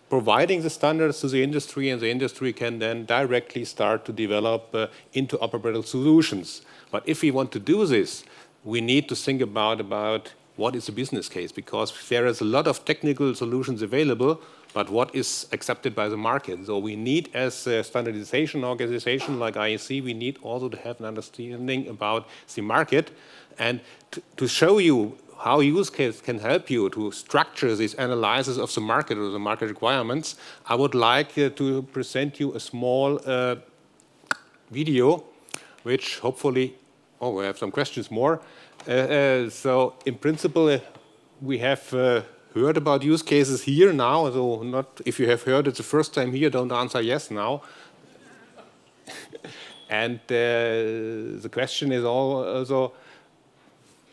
providing the standards to the industry, and the industry can then directly start to develop uh, interoperable solutions. But if we want to do this, we need to think about, about what is the business case, because there is a lot of technical solutions available, but what is accepted by the market? So we need, as a standardization organization like IEC, we need also to have an understanding about the market and to, show you how use case can help you to structure this analysis of the market or the market requirements. I would like uh, to present you a small uh, video, which hopefully, oh, we have some questions more. Uh, uh, so in principle, uh, we have heard about use cases here now. So not if you have heard it the first time here, don't answer yes now. and uh, the question is also,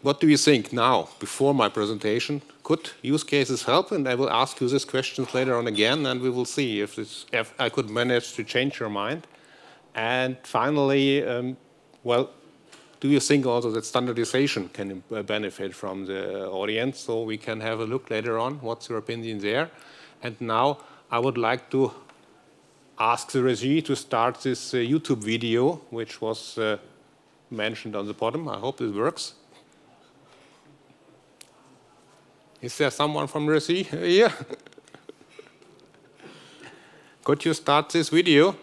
what do you think now, before my presentation? Could use cases help? And I will ask you these questions later on again, and we will see if, this, if I could manage to change your mind. And finally, um, well, do you think also that standardization can uh, benefit from the audience? So we can have a look later on. What's your opinion there? And now I would like to ask the regie to start this uh, YouTube video, which was uh, mentioned on the bottom. I hope it works. Is there someone from regie here? Could you start this video?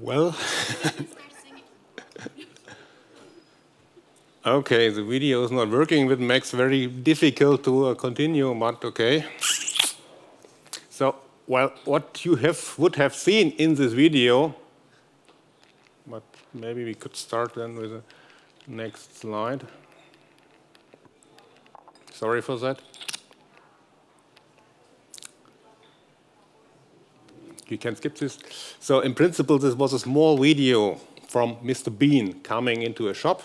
Well, okay, the video is not working, which makes very difficult to uh, continue, but okay. So, well, what you have would have seen in this video, but maybe we could start then with the Next slide. Sorry for that. You can skip this. So in principle, this was a small video from Mr. Bean coming into a shop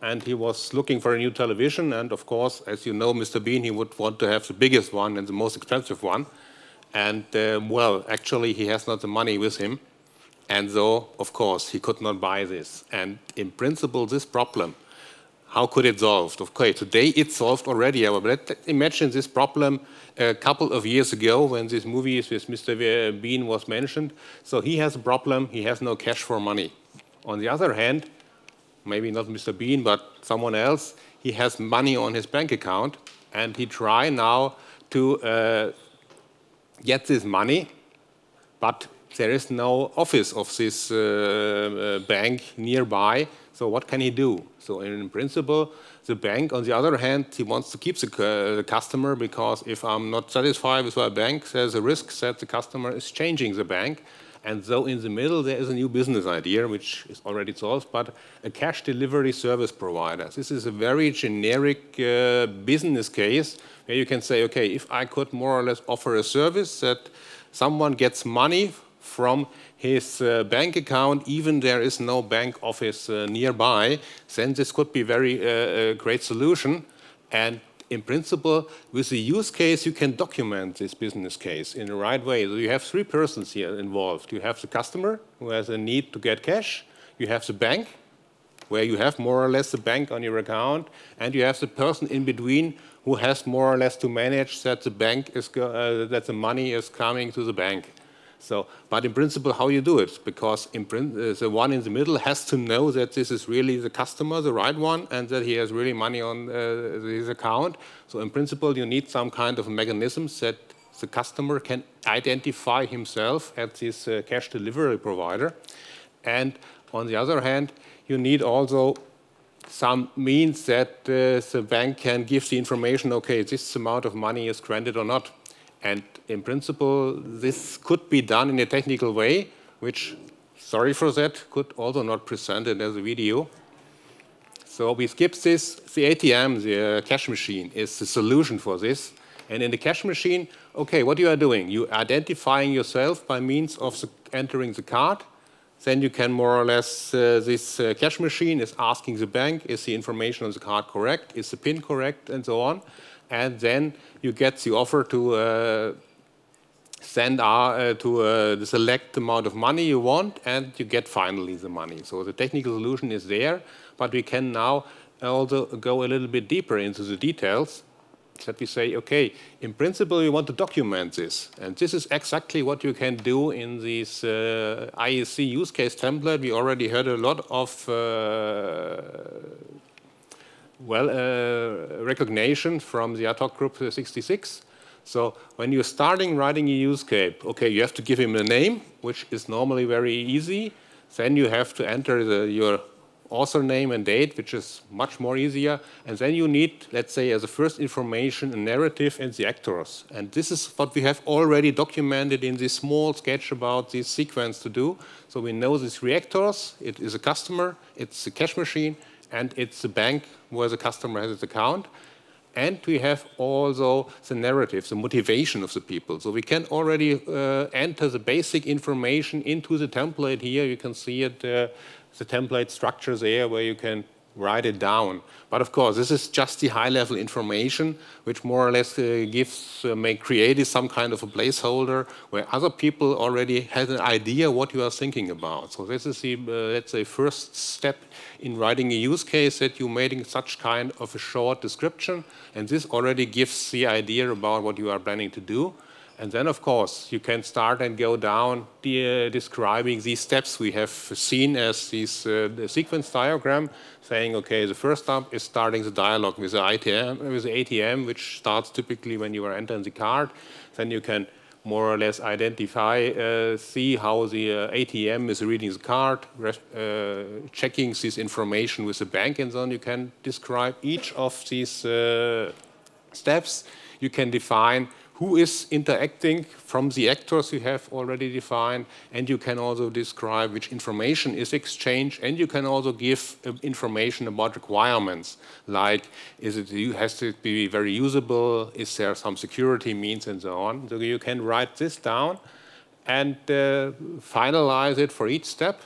and he was looking for a new television. And of course, as you know, Mr. Bean, he would want to have the biggest one and the most expensive one. And um, well, actually, he has not the money with him. And so, of course, he could not buy this. And in principle, this problem, how could it solved? Okay, today it's solved already. But imagine this problem a couple of years ago when this movie with Mr. Bean was mentioned. So he has a problem. He has no cash for money. On the other hand, maybe not Mr. Bean, but someone else, he has money on his bank account, and he try now to uh, get this money, but there is no office of this uh, uh, bank nearby. So what can he do? So in principle, the bank, on the other hand, he wants to keep the, uh, customer because if I'm not satisfied with my bank, there's a risk that the customer is changing the bank. And so in the middle, there is a new business idea, which is already solved, but a cash delivery service provider. This is a very generic uh, business case where you can say, okay, if I could more or less offer a service that someone gets money from his uh, bank account, even there is no bank office uh, nearby, then this could be very uh, a great solution. And in principle, with the use case, you can document this business case in the right way. So you have three persons here involved. You have the customer who has a need to get cash. You have the bank, where you have more or less the bank on your account, and you have the person in between who has more or less to manage that the bank is uh, that the money is coming to the bank. So, but in principle, how you do it? Because uh, the one in the middle has to know that this is really the customer, the right one, and that he has really money on uh, his account. So in principle, you need some kind of mechanism that the customer can identify himself as this uh, cash delivery provider. And on the other hand, you need also some means that uh, the bank can give the information, okay, this amount of money is granted or not. And in principle, this could be done in a technical way, which, sorry for that, could also not present it as a video. So we skip this. The ATM, the uh, cash machine, is the solution for this. And in the cash machine, okay, what you are doing? You identifying yourself by means of the, entering the card. Then you can more or less, uh, this uh, cash machine is asking the bank, is the information on the card correct? Is the PIN correct? And so on. And then you get the offer to uh, send uh, to uh, the select amount of money you want, and you get finally the money. So the technical solution is there, but we can now also go a little bit deeper into the details that we say, okay, in principle, we want to document this. And this is exactly what you can do in this uh, IEC use case template. We already heard a lot of, uh, well, uh, recognition from the ad hoc group 66. So when you're starting writing a use case, okay, you have to give him a name, which is normally very easy. Then you have to enter the, your author name and date, which is much more easier. And then you need, let's say, as a first information, a narrative and the actors. And this is what we have already documented in this small sketch about this sequence to do. So we know these reactors, it is a customer, it's a cash machine, and it's the bank where the customer has its account and we have also the narrative, the motivation of the people. So we can already uh, enter the basic information into the template here. You can see it, uh, the template structure there where you can write it down. But of course, this is just the high-level information, which more or less uh, gives, uh, may create some kind of a placeholder where other people already have an idea what you are thinking about. So this is the, uh, let's say, first step in writing a use case that you're making such kind of a short description, and this already gives the idea about what you are planning to do. And then, of course, you can start and go down the, uh, describing these steps we have seen as this uh, sequence diagram, saying, okay, the first step is starting the dialogue with the, ITM, with the ATM, which starts typically when you are entering the card. Then you can more or less identify, uh, see how the uh, ATM is reading the card, uh, checking this information with the bank, and so on. You can describe each of these uh, steps. You can define who is interacting from the actors you have already defined, and you can also describe which information is exchanged, and you can also give uh, information about requirements, like is it you has to be very usable, is there some security means, and so on. So you can write this down and uh, finalize it for each step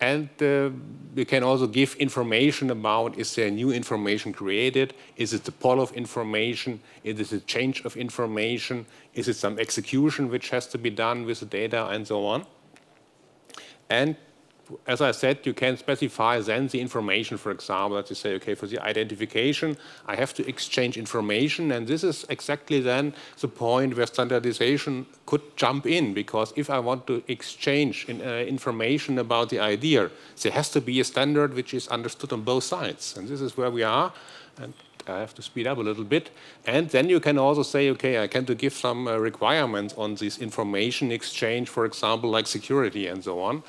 and uh, we can also give information about is there new information created? Is it the pull of information? Is it a change of information? Is it some execution which has to be done with the data and so on? And as I said, you can specify then the information, for example, that you say, okay, for the identification, I have to exchange information, and this is exactly then the point where standardization could jump in, because if I want to exchange in, uh, information about the idea, there has to be a standard which is understood on both sides, and this is where we are, and I have to speed up a little bit. And then you can also say, okay, I can to give some uh, requirements on this information exchange, for example, like security and so on.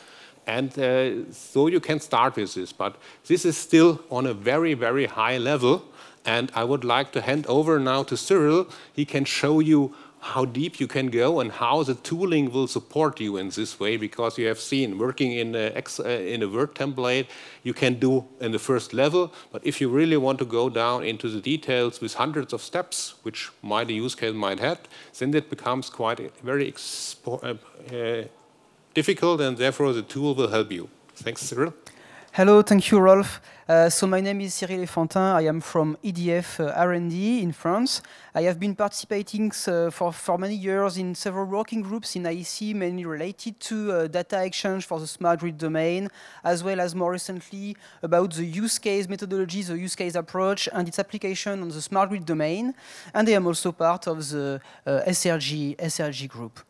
And uh, so you can start with this, but this is still on a very, very high level. And I would like to hand over now to Cyril. He can show you how deep you can go and how the tooling will support you in this way because you have seen working in a, uh, in a Word template you can do in the first level but if you really want to go down into the details with hundreds of steps which might a use case might have then it becomes quite very uh, uh, difficult, and therefore the tool will help you. Thanks, Cyril. Hello, thank you, Rolf. Uh, so my name is Cyril Effantin. I am from EDF uh, R&D in France. I have been participating uh, for, for many years in several working groups in IEC, mainly related to uh, data exchange for the smart grid domain, as well as more recently about the use case methodology, the use case approach, and its application on the smart grid domain. And I am also part of the uh, SRG, SRG group.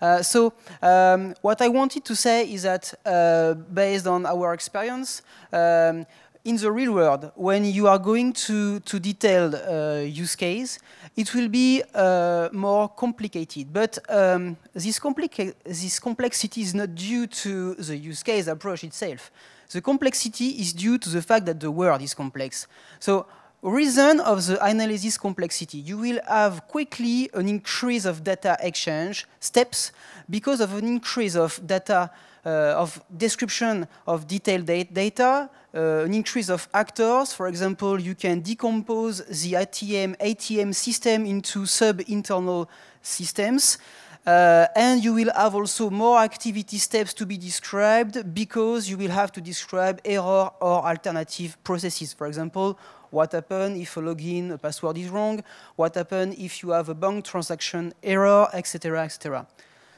Uh, so um, what I wanted to say is that uh, based on our experience, um, in the real world, when you are going to, to detailed uh, use case, it will be uh, more complicated. But um, this, complica this complexity is not due to the use case approach itself. The complexity is due to the fact that the world is complex. So reason of the analysis complexity. You will have quickly an increase of data exchange steps because of an increase of data, uh, of description of detailed data, uh, an increase of actors. For example, you can decompose the ATM, ATM system into sub-internal systems. Uh, and you will have also more activity steps to be described because you will have to describe error or alternative processes. For example, what happens if a login a password is wrong? What happens if you have a bank transaction error, etc., etc.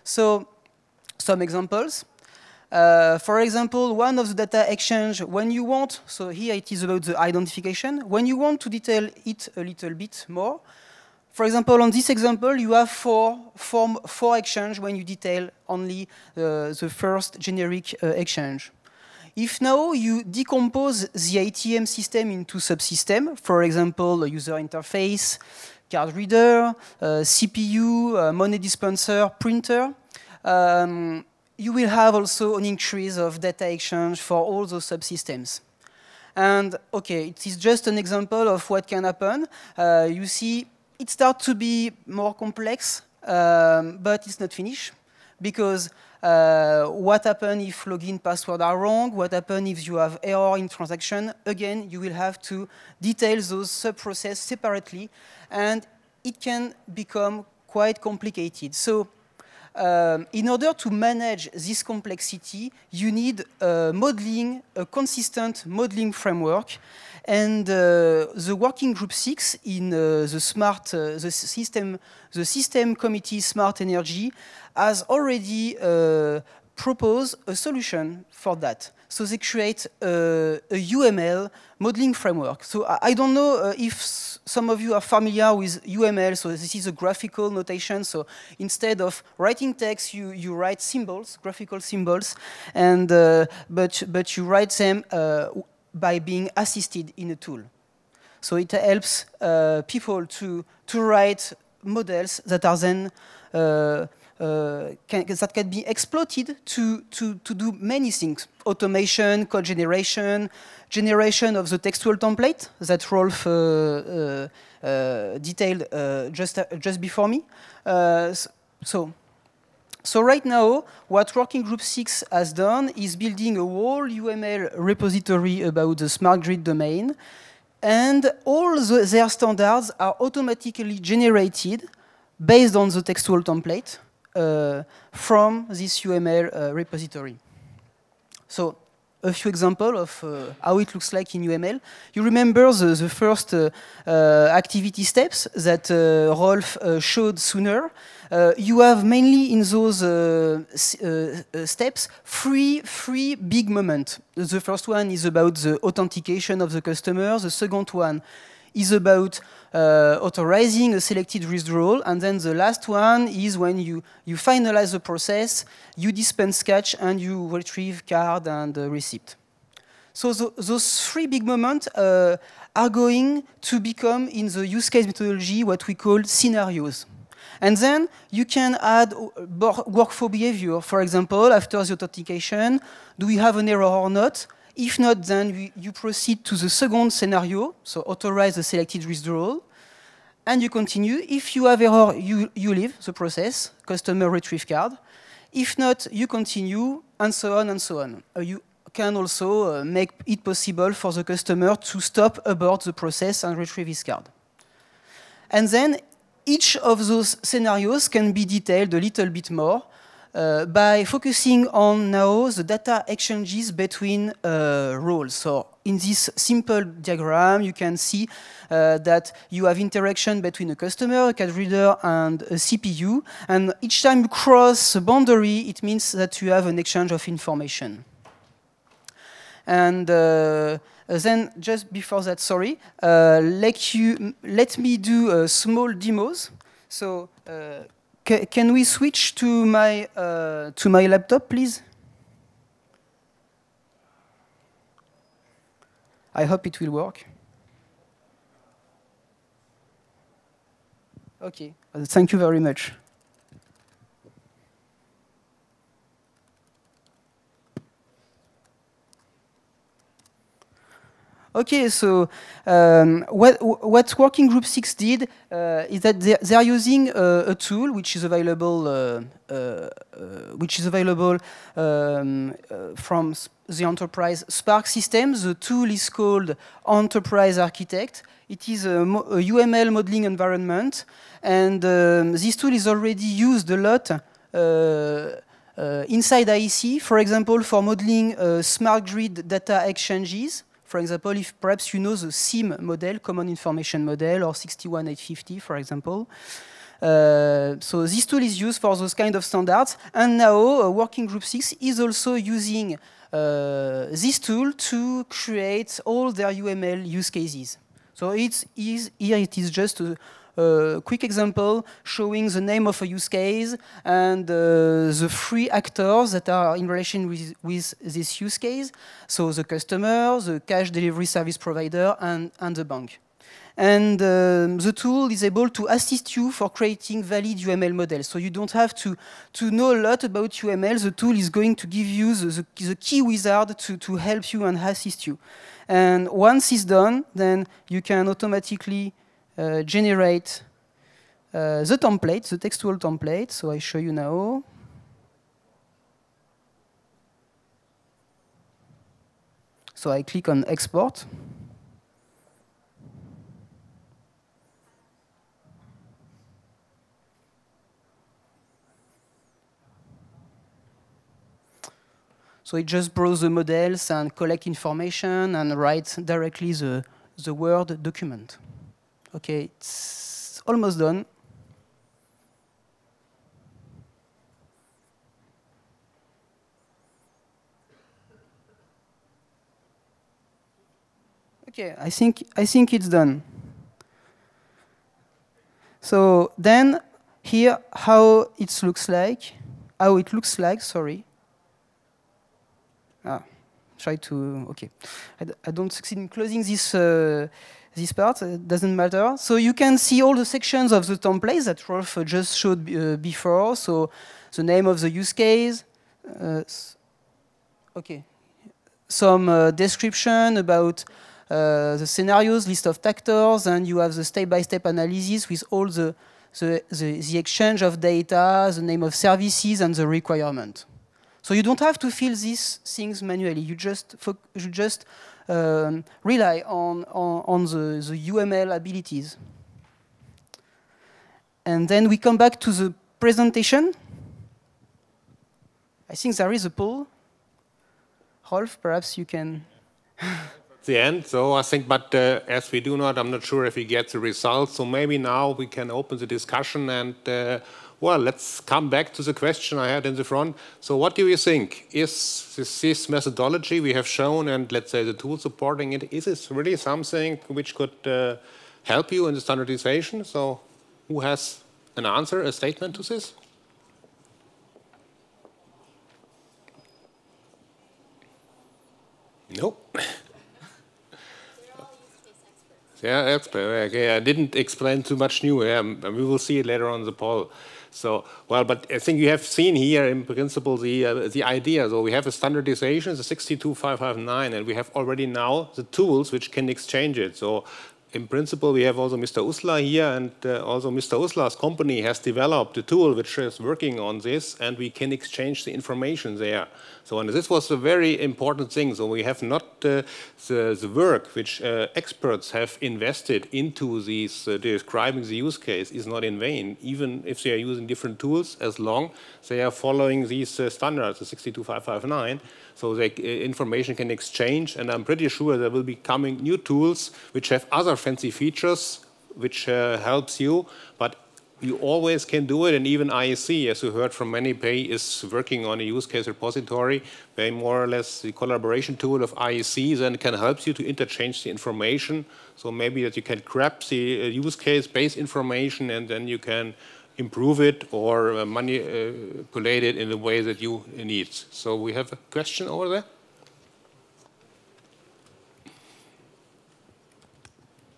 So some examples. Uh, for example, one of the data exchange, when you want, so here it is about the identification, when you want to detail it a little bit more, for example, on this example, you have four, four, four exchange when you detail only uh, the first generic uh, exchange. If now you decompose the ATM system into subsystems, for example, a user interface, card reader, uh, CPU, uh, money dispenser, printer, um, you will have also an increase of data exchange for all those subsystems. And okay, it is just an example of what can happen. Uh, you see, it starts to be more complex, um, but it's not finished because uh, what happens if login password are wrong? What happens if you have error in transaction? Again, you will have to detail those sub-processes separately, and it can become quite complicated. So um, in order to manage this complexity, you need a modeling, a consistent modeling framework. And uh, the working group six in uh, the smart, uh, the system, the system committee smart energy has already proposed a solution for that. So they create a, a UML modeling framework. So I, I don't know uh, if some of you are familiar with UML. So this is a graphical notation. So instead of writing text, you, you write symbols, graphical symbols, and uh, but but you write them uh, by being assisted in a tool. So it helps uh, people to to write models that are then uh, uh, can, that can be exploited to, to, to do many things. Automation, code generation, generation of the textual template that Rolf uh, uh, uh detailed uh, just, just before me. so, so right now, what Working Group 6 has done is building a whole UML repository about the smart grid domain, and all the, their standards are automatically generated based on the textual template uh, from this UML uh, repository. So a few examples of uh, how it looks like in UML. You remember the, the first uh, uh, activity steps that uh, Rolf showed sooner. you have mainly in those steps three, three big moments. The first one is about the authentication of the customer. The second one is about uh, authorizing a selected withdrawal. And then the last one is when you, you finalize the process, you dispense cash, and you retrieve card and uh, receipt. So the, those three big moments uh, are going to become, in the use case methodology, what we call scenarios. And then you can add workflow behavior. For example, after the authentication, do we have an error or not? If not, then you proceed to the second scenario, so authorize the selected withdrawal, and you continue. If you have error, you, you leave the process, customer retrieve card. If not, you continue, and so on and so on. Uh, you can also uh, make it possible for the customer to stop abort the process and retrieve his card. And then each of those scenarios can be detailed a little bit more uh, by focusing on now the data exchanges between uh, roles. So in this simple diagram, you can see uh, that you have interaction between a customer, a card reader, and a CPU. And each time you cross a boundary, it means that you have an exchange of information. And uh, then just before that, sorry, uh, let, you, let me do uh, small demos. So can we switch to my, uh, to my laptop, please? I hope it will work. Okay, uh, thank you very much. Okay, so um, what, what Working Group 6 did uh, is that they're, they're using uh, a tool which is available, uh, uh, uh which is available um, uh, from the enterprise Sparx system. The tool is called Enterprise Architect. It is a, a UML modeling environment, and um, this tool is already used a lot inside IEC, for example, for modeling smart grid data exchanges. For example, if perhaps you know the CIM model, Common Information Model, or 61850, for example. Uh, so this tool is used for those kind of standards. And now uh, Working Group 6 is also using uh, this tool to create all their UML use cases. So it's, is, here it is just a quick example showing the name of a use case and uh, the three actors that are in relation with, with this use case. So the customer, the cash delivery service provider, and, and the bank. And um, the tool is able to assist you for creating valid UML models. So you don't have to, to know a lot about UML. The tool is going to give you the, the, the key wizard to, to help you and assist you. And once it's done, then you can automatically generate uh, the template, the textual template. So I show you now. So I click on export. So it just browse the models and collect information and write directly the, the Word document. Okay, it's almost done. Okay, I think I think it's done. So then here how it looks like, how it looks like, sorry. Ah, try to, okay. I don't succeed in closing this uh, this part, doesn't matter. So you can see all the sections of the template that Rolf just showed uh, before. So the name of the use case, uh, okay, some uh, description about uh, the scenarios, list of actors, and you have the step-by-step -step analysis with all the, the, the, the exchange of data, the name of services, and the requirement. So you don't have to fill these things manually. You just, you just um, rely on, on, on the, the UML abilities. And then we come back to the presentation. I think there is a poll. Rolf, perhaps you can. the end. So I think, but uh, as we do not, I'm not sure if we get the results. So maybe now we can open the discussion and, uh, well, let's come back to the question I had in the front. So what do you think? Is this, methodology we have shown and let's say the tool supporting it, is this really something which could uh, help you in the standardization? So who has an answer, a statement to this? Nope. Yeah, that's okay. I didn't explain too much new. Yeah, we will see it later on the poll. So, well, but I think you have seen here in principle the uh, the idea. So we have a standardization, the 62559, and we have already now the tools which can exchange it. So in principle, we have also Mr. Uslar here, and uh, also Mr. Uslar's company has developed a tool which is working on this, and we can exchange the information there. So, and this was a very important thing. So, we have not uh, the, the, work which uh, experts have invested into these uh, describing the use case is not in vain, even if they are using different tools, as long they are following these uh, standards, the 62559 so the uh, information can exchange, and I'm pretty sure there will be coming new tools which have other fancy features which uh, helps you, but you always can do it, and even IEC, as you heard from many pay, is working on a use case repository, where more or less the collaboration tool of IEC then can help you to interchange the information. So maybe that you can grab the uh, use case-based information, and then you can improve it or uh, manipulate it in the way that you need. So we have a question over there.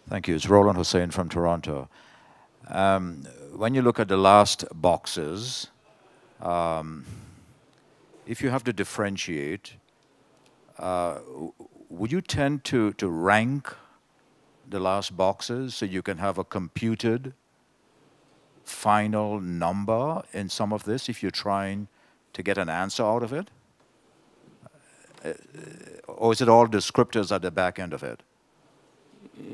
Thank you. It's Roland Hussein from Toronto. Um, when you look at the last boxes, um, if you have to differentiate, uh, would you tend to, to rank the last boxes so you can have a computed final number in some of this if you're trying to get an answer out of it? Uh, or is it all descriptors at the back end of it?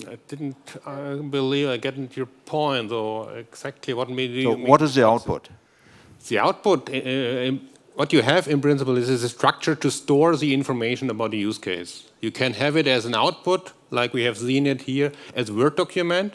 I didn't I believe I get your point, or exactly what maybe. So, what is the output? The output, uh, uh what you have in principle is, is a structure to store the information about the use case. You can have it as an output, like we have seen it here, as Word document,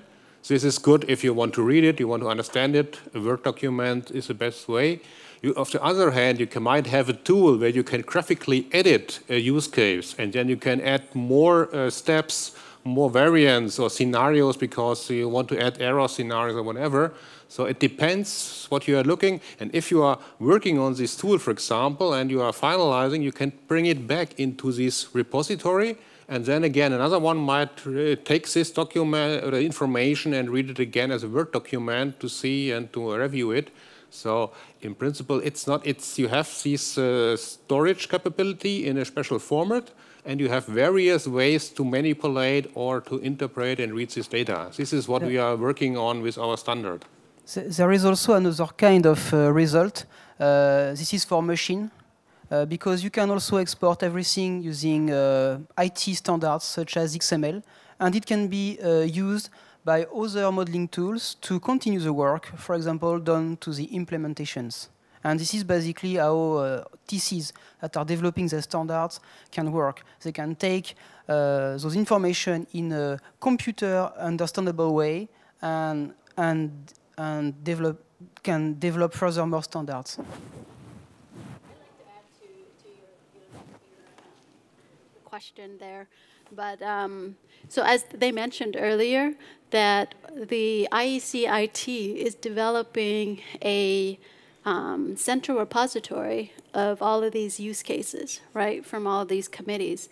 this is good if you want to read it, you want to understand it. A Word document is the best way. You, on the other hand, you can, might have a tool where you can graphically edit a use case, and then you can add more uh, steps, more variants or scenarios because you want to add error scenarios or whatever. So it depends what you are looking. And if you are working on this tool, for example, and you are finalizing, you can bring it back into this repository and then again, another one might take this document, the information, and read it again as a Word document to see and to review it. So in principle, it's not, it's, you have this uh, storage capability in a special format, and you have various ways to manipulate or to interpret and read this data. This is what yeah. we are working on with our standard. There is also another kind of uh, result. Uh, this is for machine. Uh, because you can also export everything using uh, IT standards such as XML, and it can be uh, used by other modeling tools to continue the work, for example, done to the implementations. And this is basically how uh, TCs that are developing the standards can work. They can take uh, those information in a computer understandable way and, and, and develop, can develop further more standards. Question there. But um, so as they mentioned earlier, that the IEC IT is developing a um, central repository of all of these use cases, right, from all of these committees.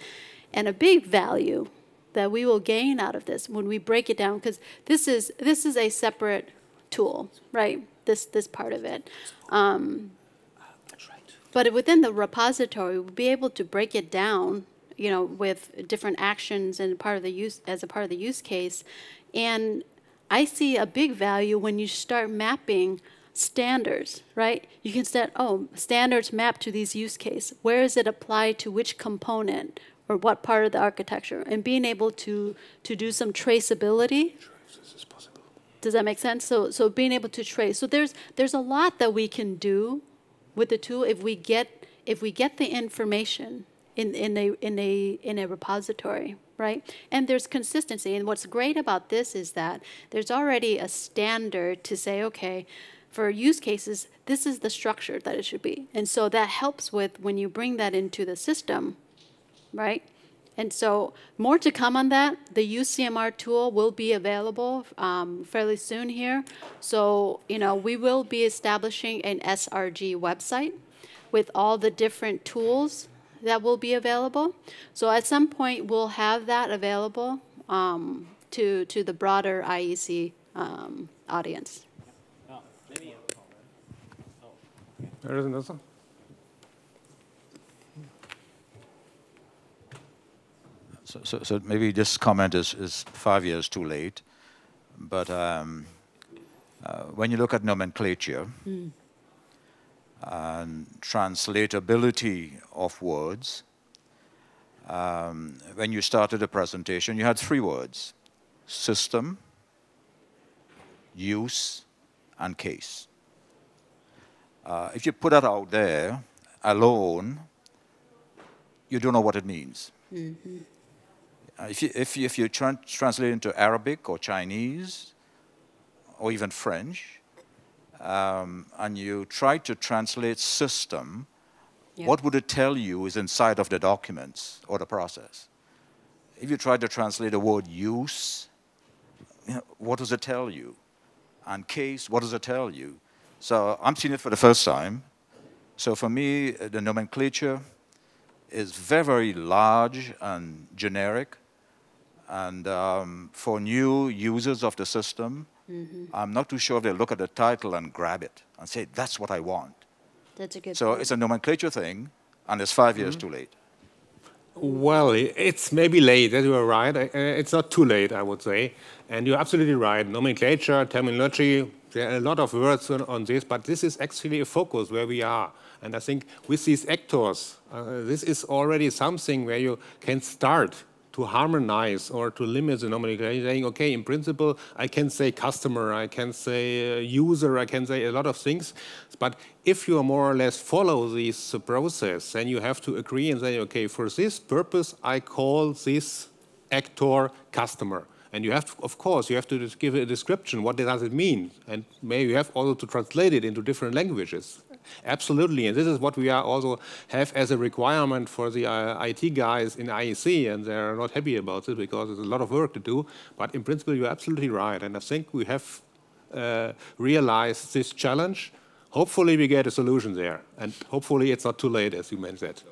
And a big value that we will gain out of this when we break it down because this is this is a separate tool, right? This this part of it. Um, but within the repository, we'll be able to break it down, you know, with different actions and part of the use as a part of the use case. And I see a big value when you start mapping standards, right? You can set, oh, standards map to these use case. Where is it applied to which component or what part of the architecture? And being able to, to do some traceability. Does that make sense? So, so being able to trace. So there's, there's a lot that we can do with the tool if we get, if we get the information in, in, a, in, a, in a repository, right? And there's consistency. And what's great about this is that there's already a standard to say, okay, for use cases, this is the structure that it should be. And so that helps with when you bring that into the system, right? And so more to come on that. The UCMR tool will be available um, fairly soon here. So, you know, we will be establishing an SRG website with all the different tools that will be available. So at some point, we'll have that available um, to, to the broader IEC um, audience. There is another. So, so, so maybe this comment is, is five years too late, but um, uh, when you look at nomenclature Mm. And translatability of words, um, when you started the presentation, you had three words, system, use, and case. Uh, if you put that out there alone, you don't know what it means. Mm-hmm. Uh, if you, if you, if you tran translate into Arabic or Chinese or even French, um, and you try to translate system, Yeah. what would it tell you is inside of the documents or the process? If you try to translate the word use, you know, what does it tell you? And case, what does it tell you? So I'm seeing it for the first time. So for me, uh, the nomenclature is very, very large and generic. And um, for new users of the system, Mhm. I'm not too sure if they look at the title and grab it and say, that's what I want. That's a good So point. it's a nomenclature thing, and it's 5 years too late. Well, it's maybe late. that You are right. Uh, It's not too late, I would say. And you're absolutely right. Nomenclature, terminology, there are a lot of words on, on this, but this is actually a focus where we are. And I think with these actors, uh, this is already something where you can start to harmonize or to limit the nomenclature, saying, okay, in principle, I can say customer, I can say uh, user, I can say a lot of things. But if you more or less follow this process, then you have to agree and say, okay, for this purpose, I call this actor customer. And you have, to, of course, you have to give a description. What does it mean? And maybe you have also to translate it into different languages. Absolutely, and this is what we are also have as a requirement for the uh, IT guys in IEC, and they're not happy about it because there's a lot of work to do. But in principle, you're absolutely right, and I think we have uh, realized this challenge. Hopefully, we get a solution there, and hopefully, it's not too late, as you mentioned.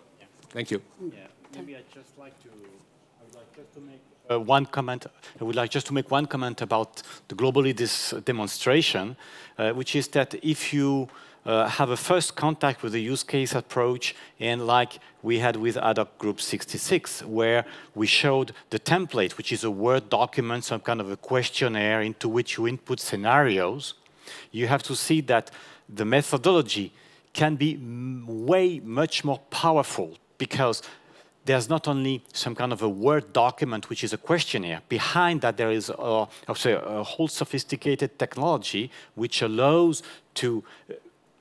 Thank you. Yeah, maybe I'd just like to, I would like just to make Uh, one comment. I would like just to make one comment about the globally this demonstration, uh, which is that if you uh, have a first contact with the use case approach, and like we had with ad hoc group 66, where we showed the template, which is a Word document, some kind of a questionnaire into which you input scenarios, you have to see that the methodology can be way much more powerful because there's not only some kind of a Word document, which is a questionnaire. Behind that, there is, a, a whole sophisticated technology which allows to, uh,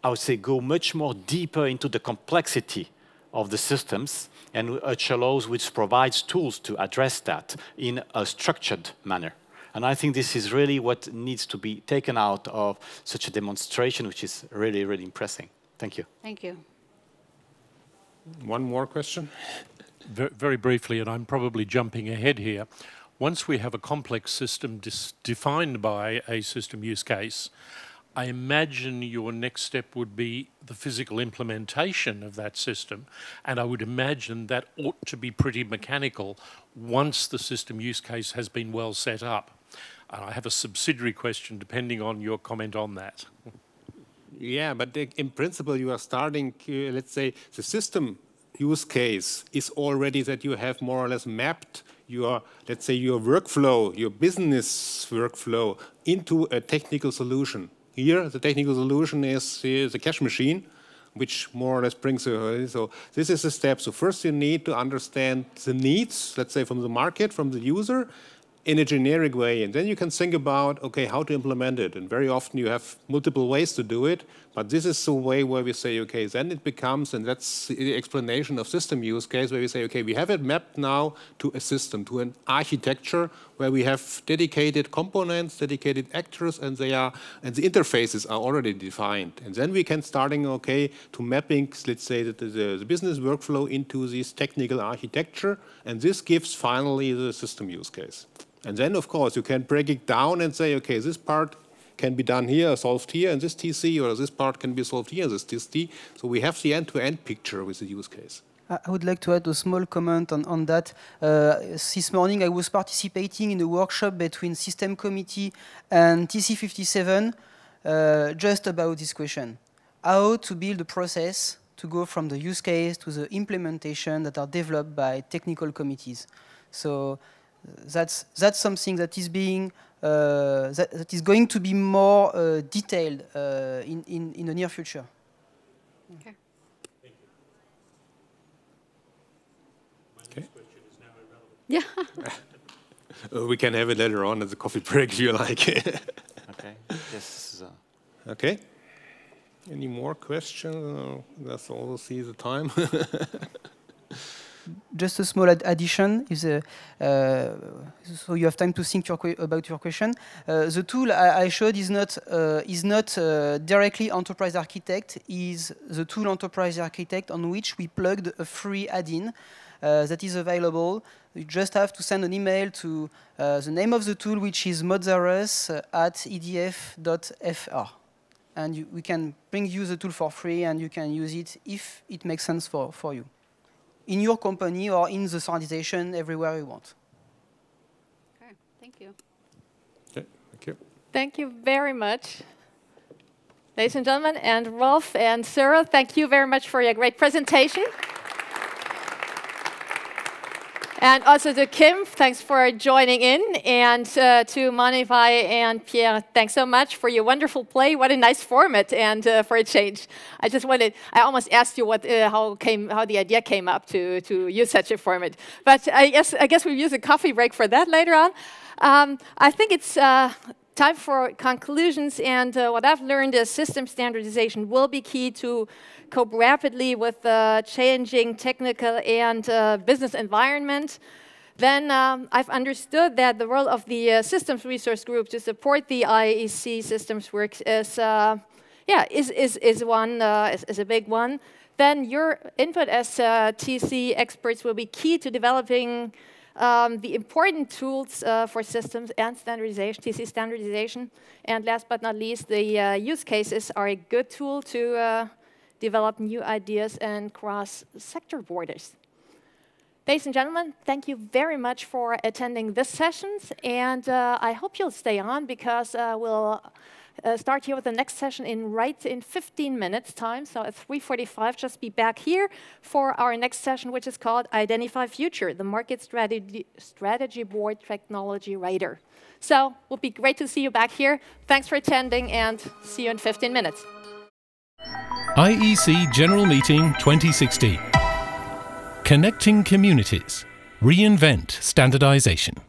I would say, go much more deeper into the complexity of the systems, and which allows, which provides tools to address that in a structured manner. And I think this is really what needs to be taken out of such a demonstration, which is really, really impressive. Thank you. Thank you. One more question. Very briefly, and I'm probably jumping ahead here. Once we have a complex system dis- defined by a system use case, I imagine your next step would be the physical implementation of that system, and I would imagine that ought to be pretty mechanical once the system use case has been well set up. And I have a subsidiary question depending on your comment on that. Yeah, but in principle, you are starting, uh, let's say, the system use case is already that you have more or less mapped your, let's say, your workflow, your business workflow into a technical solution. Here, the technical solution is, is the cash machine, which more or less brings you. So this is a step. So first you need to understand the needs, let's say from the market, from the user, in a generic way. And then you can think about, okay, how to implement it. And very often you have multiple ways to do it. But this is the way where we say, okay, then it becomes, and that's the explanation of system use case, where we say, okay, we have it mapped now to a system, to an architecture where we have dedicated components, dedicated actors, and they are, and the interfaces are already defined. And then we can starting, okay, to mapping, let's say, the, the, the business workflow into this technical architecture. And this gives finally the system use case. And then, of course, you can break it down and say, okay, this part can be done here, solved here in this TC, or this part can be solved here this TC. So we have the end-to-end -end picture with the use case. I would like to add a small comment on, on that. Uh, this morning I was participating in a workshop between System Committee and TC57 uh, just about this question. How to build a process to go from the use case to the implementation that are developed by technical committees. So that's, that's something that is being uh, that, that is going to be more uh, detailed uh, in, in, in the near future. Okay. Okay. Yeah. uh, we can have it later on at the coffee break if you like. okay. Yes. Okay. Any more questions? that's all. We'll see the time. just a small ad addition is a, uh, so you have time to think your about your question. Uh, the tool I, I, showed is not uh, is not uh, directly Enterprise Architect. Is the tool Enterprise Architect on which we plugged a free add-in uh, that is available. You just have to send an email to uh, the name of the tool, which is modsarus at edf.fr. And you, we can bring you the tool for free, and you can use it if it makes sense for, for you in your company or in the standardization everywhere you want. Okay, thank you. Okay, thank you. Thank you very much. Ladies and gentlemen, and Rolf and Sarah, thank you very much for your great presentation. And also to Kim, thanks for joining in. And uh, to Manivai and Pierre, thanks so much for your wonderful play. What a nice format and uh, for a change. I just wanted, I almost asked you what, uh, how, came, how the idea came up to, to use such a format. But I guess, I guess we'll use a coffee break for that later on. Um, I think it's uh, time for conclusions. And uh, what I've learned is system standardization will be key to cope rapidly with the changing technical and uh, business environment, then um, I've understood that the role of the uh, systems resource group to support the IEC systems work is, uh, yeah, is, is, is one, uh, is, is, a big one. Then your input as uh, TC experts will be key to developing um, the important tools uh, for systems and standardization, TC standardization. And last but not least, the uh, use cases are a good tool to uh, develop new ideas and cross sector borders. Ladies and gentlemen, thank you very much for attending this session, and uh, I hope you'll stay on because uh, we'll uh, start here with the next session in right in 15 minutes time. So at 3:45, just be back here for our next session, which is called Identify Future: The Market Strategy Strategy Board Technology Radar. So, it will be great to see you back here. Thanks for attending, and see you in 15 minutes. IEC General Meeting 2016. Connecting Communities. Reinvent Standardization.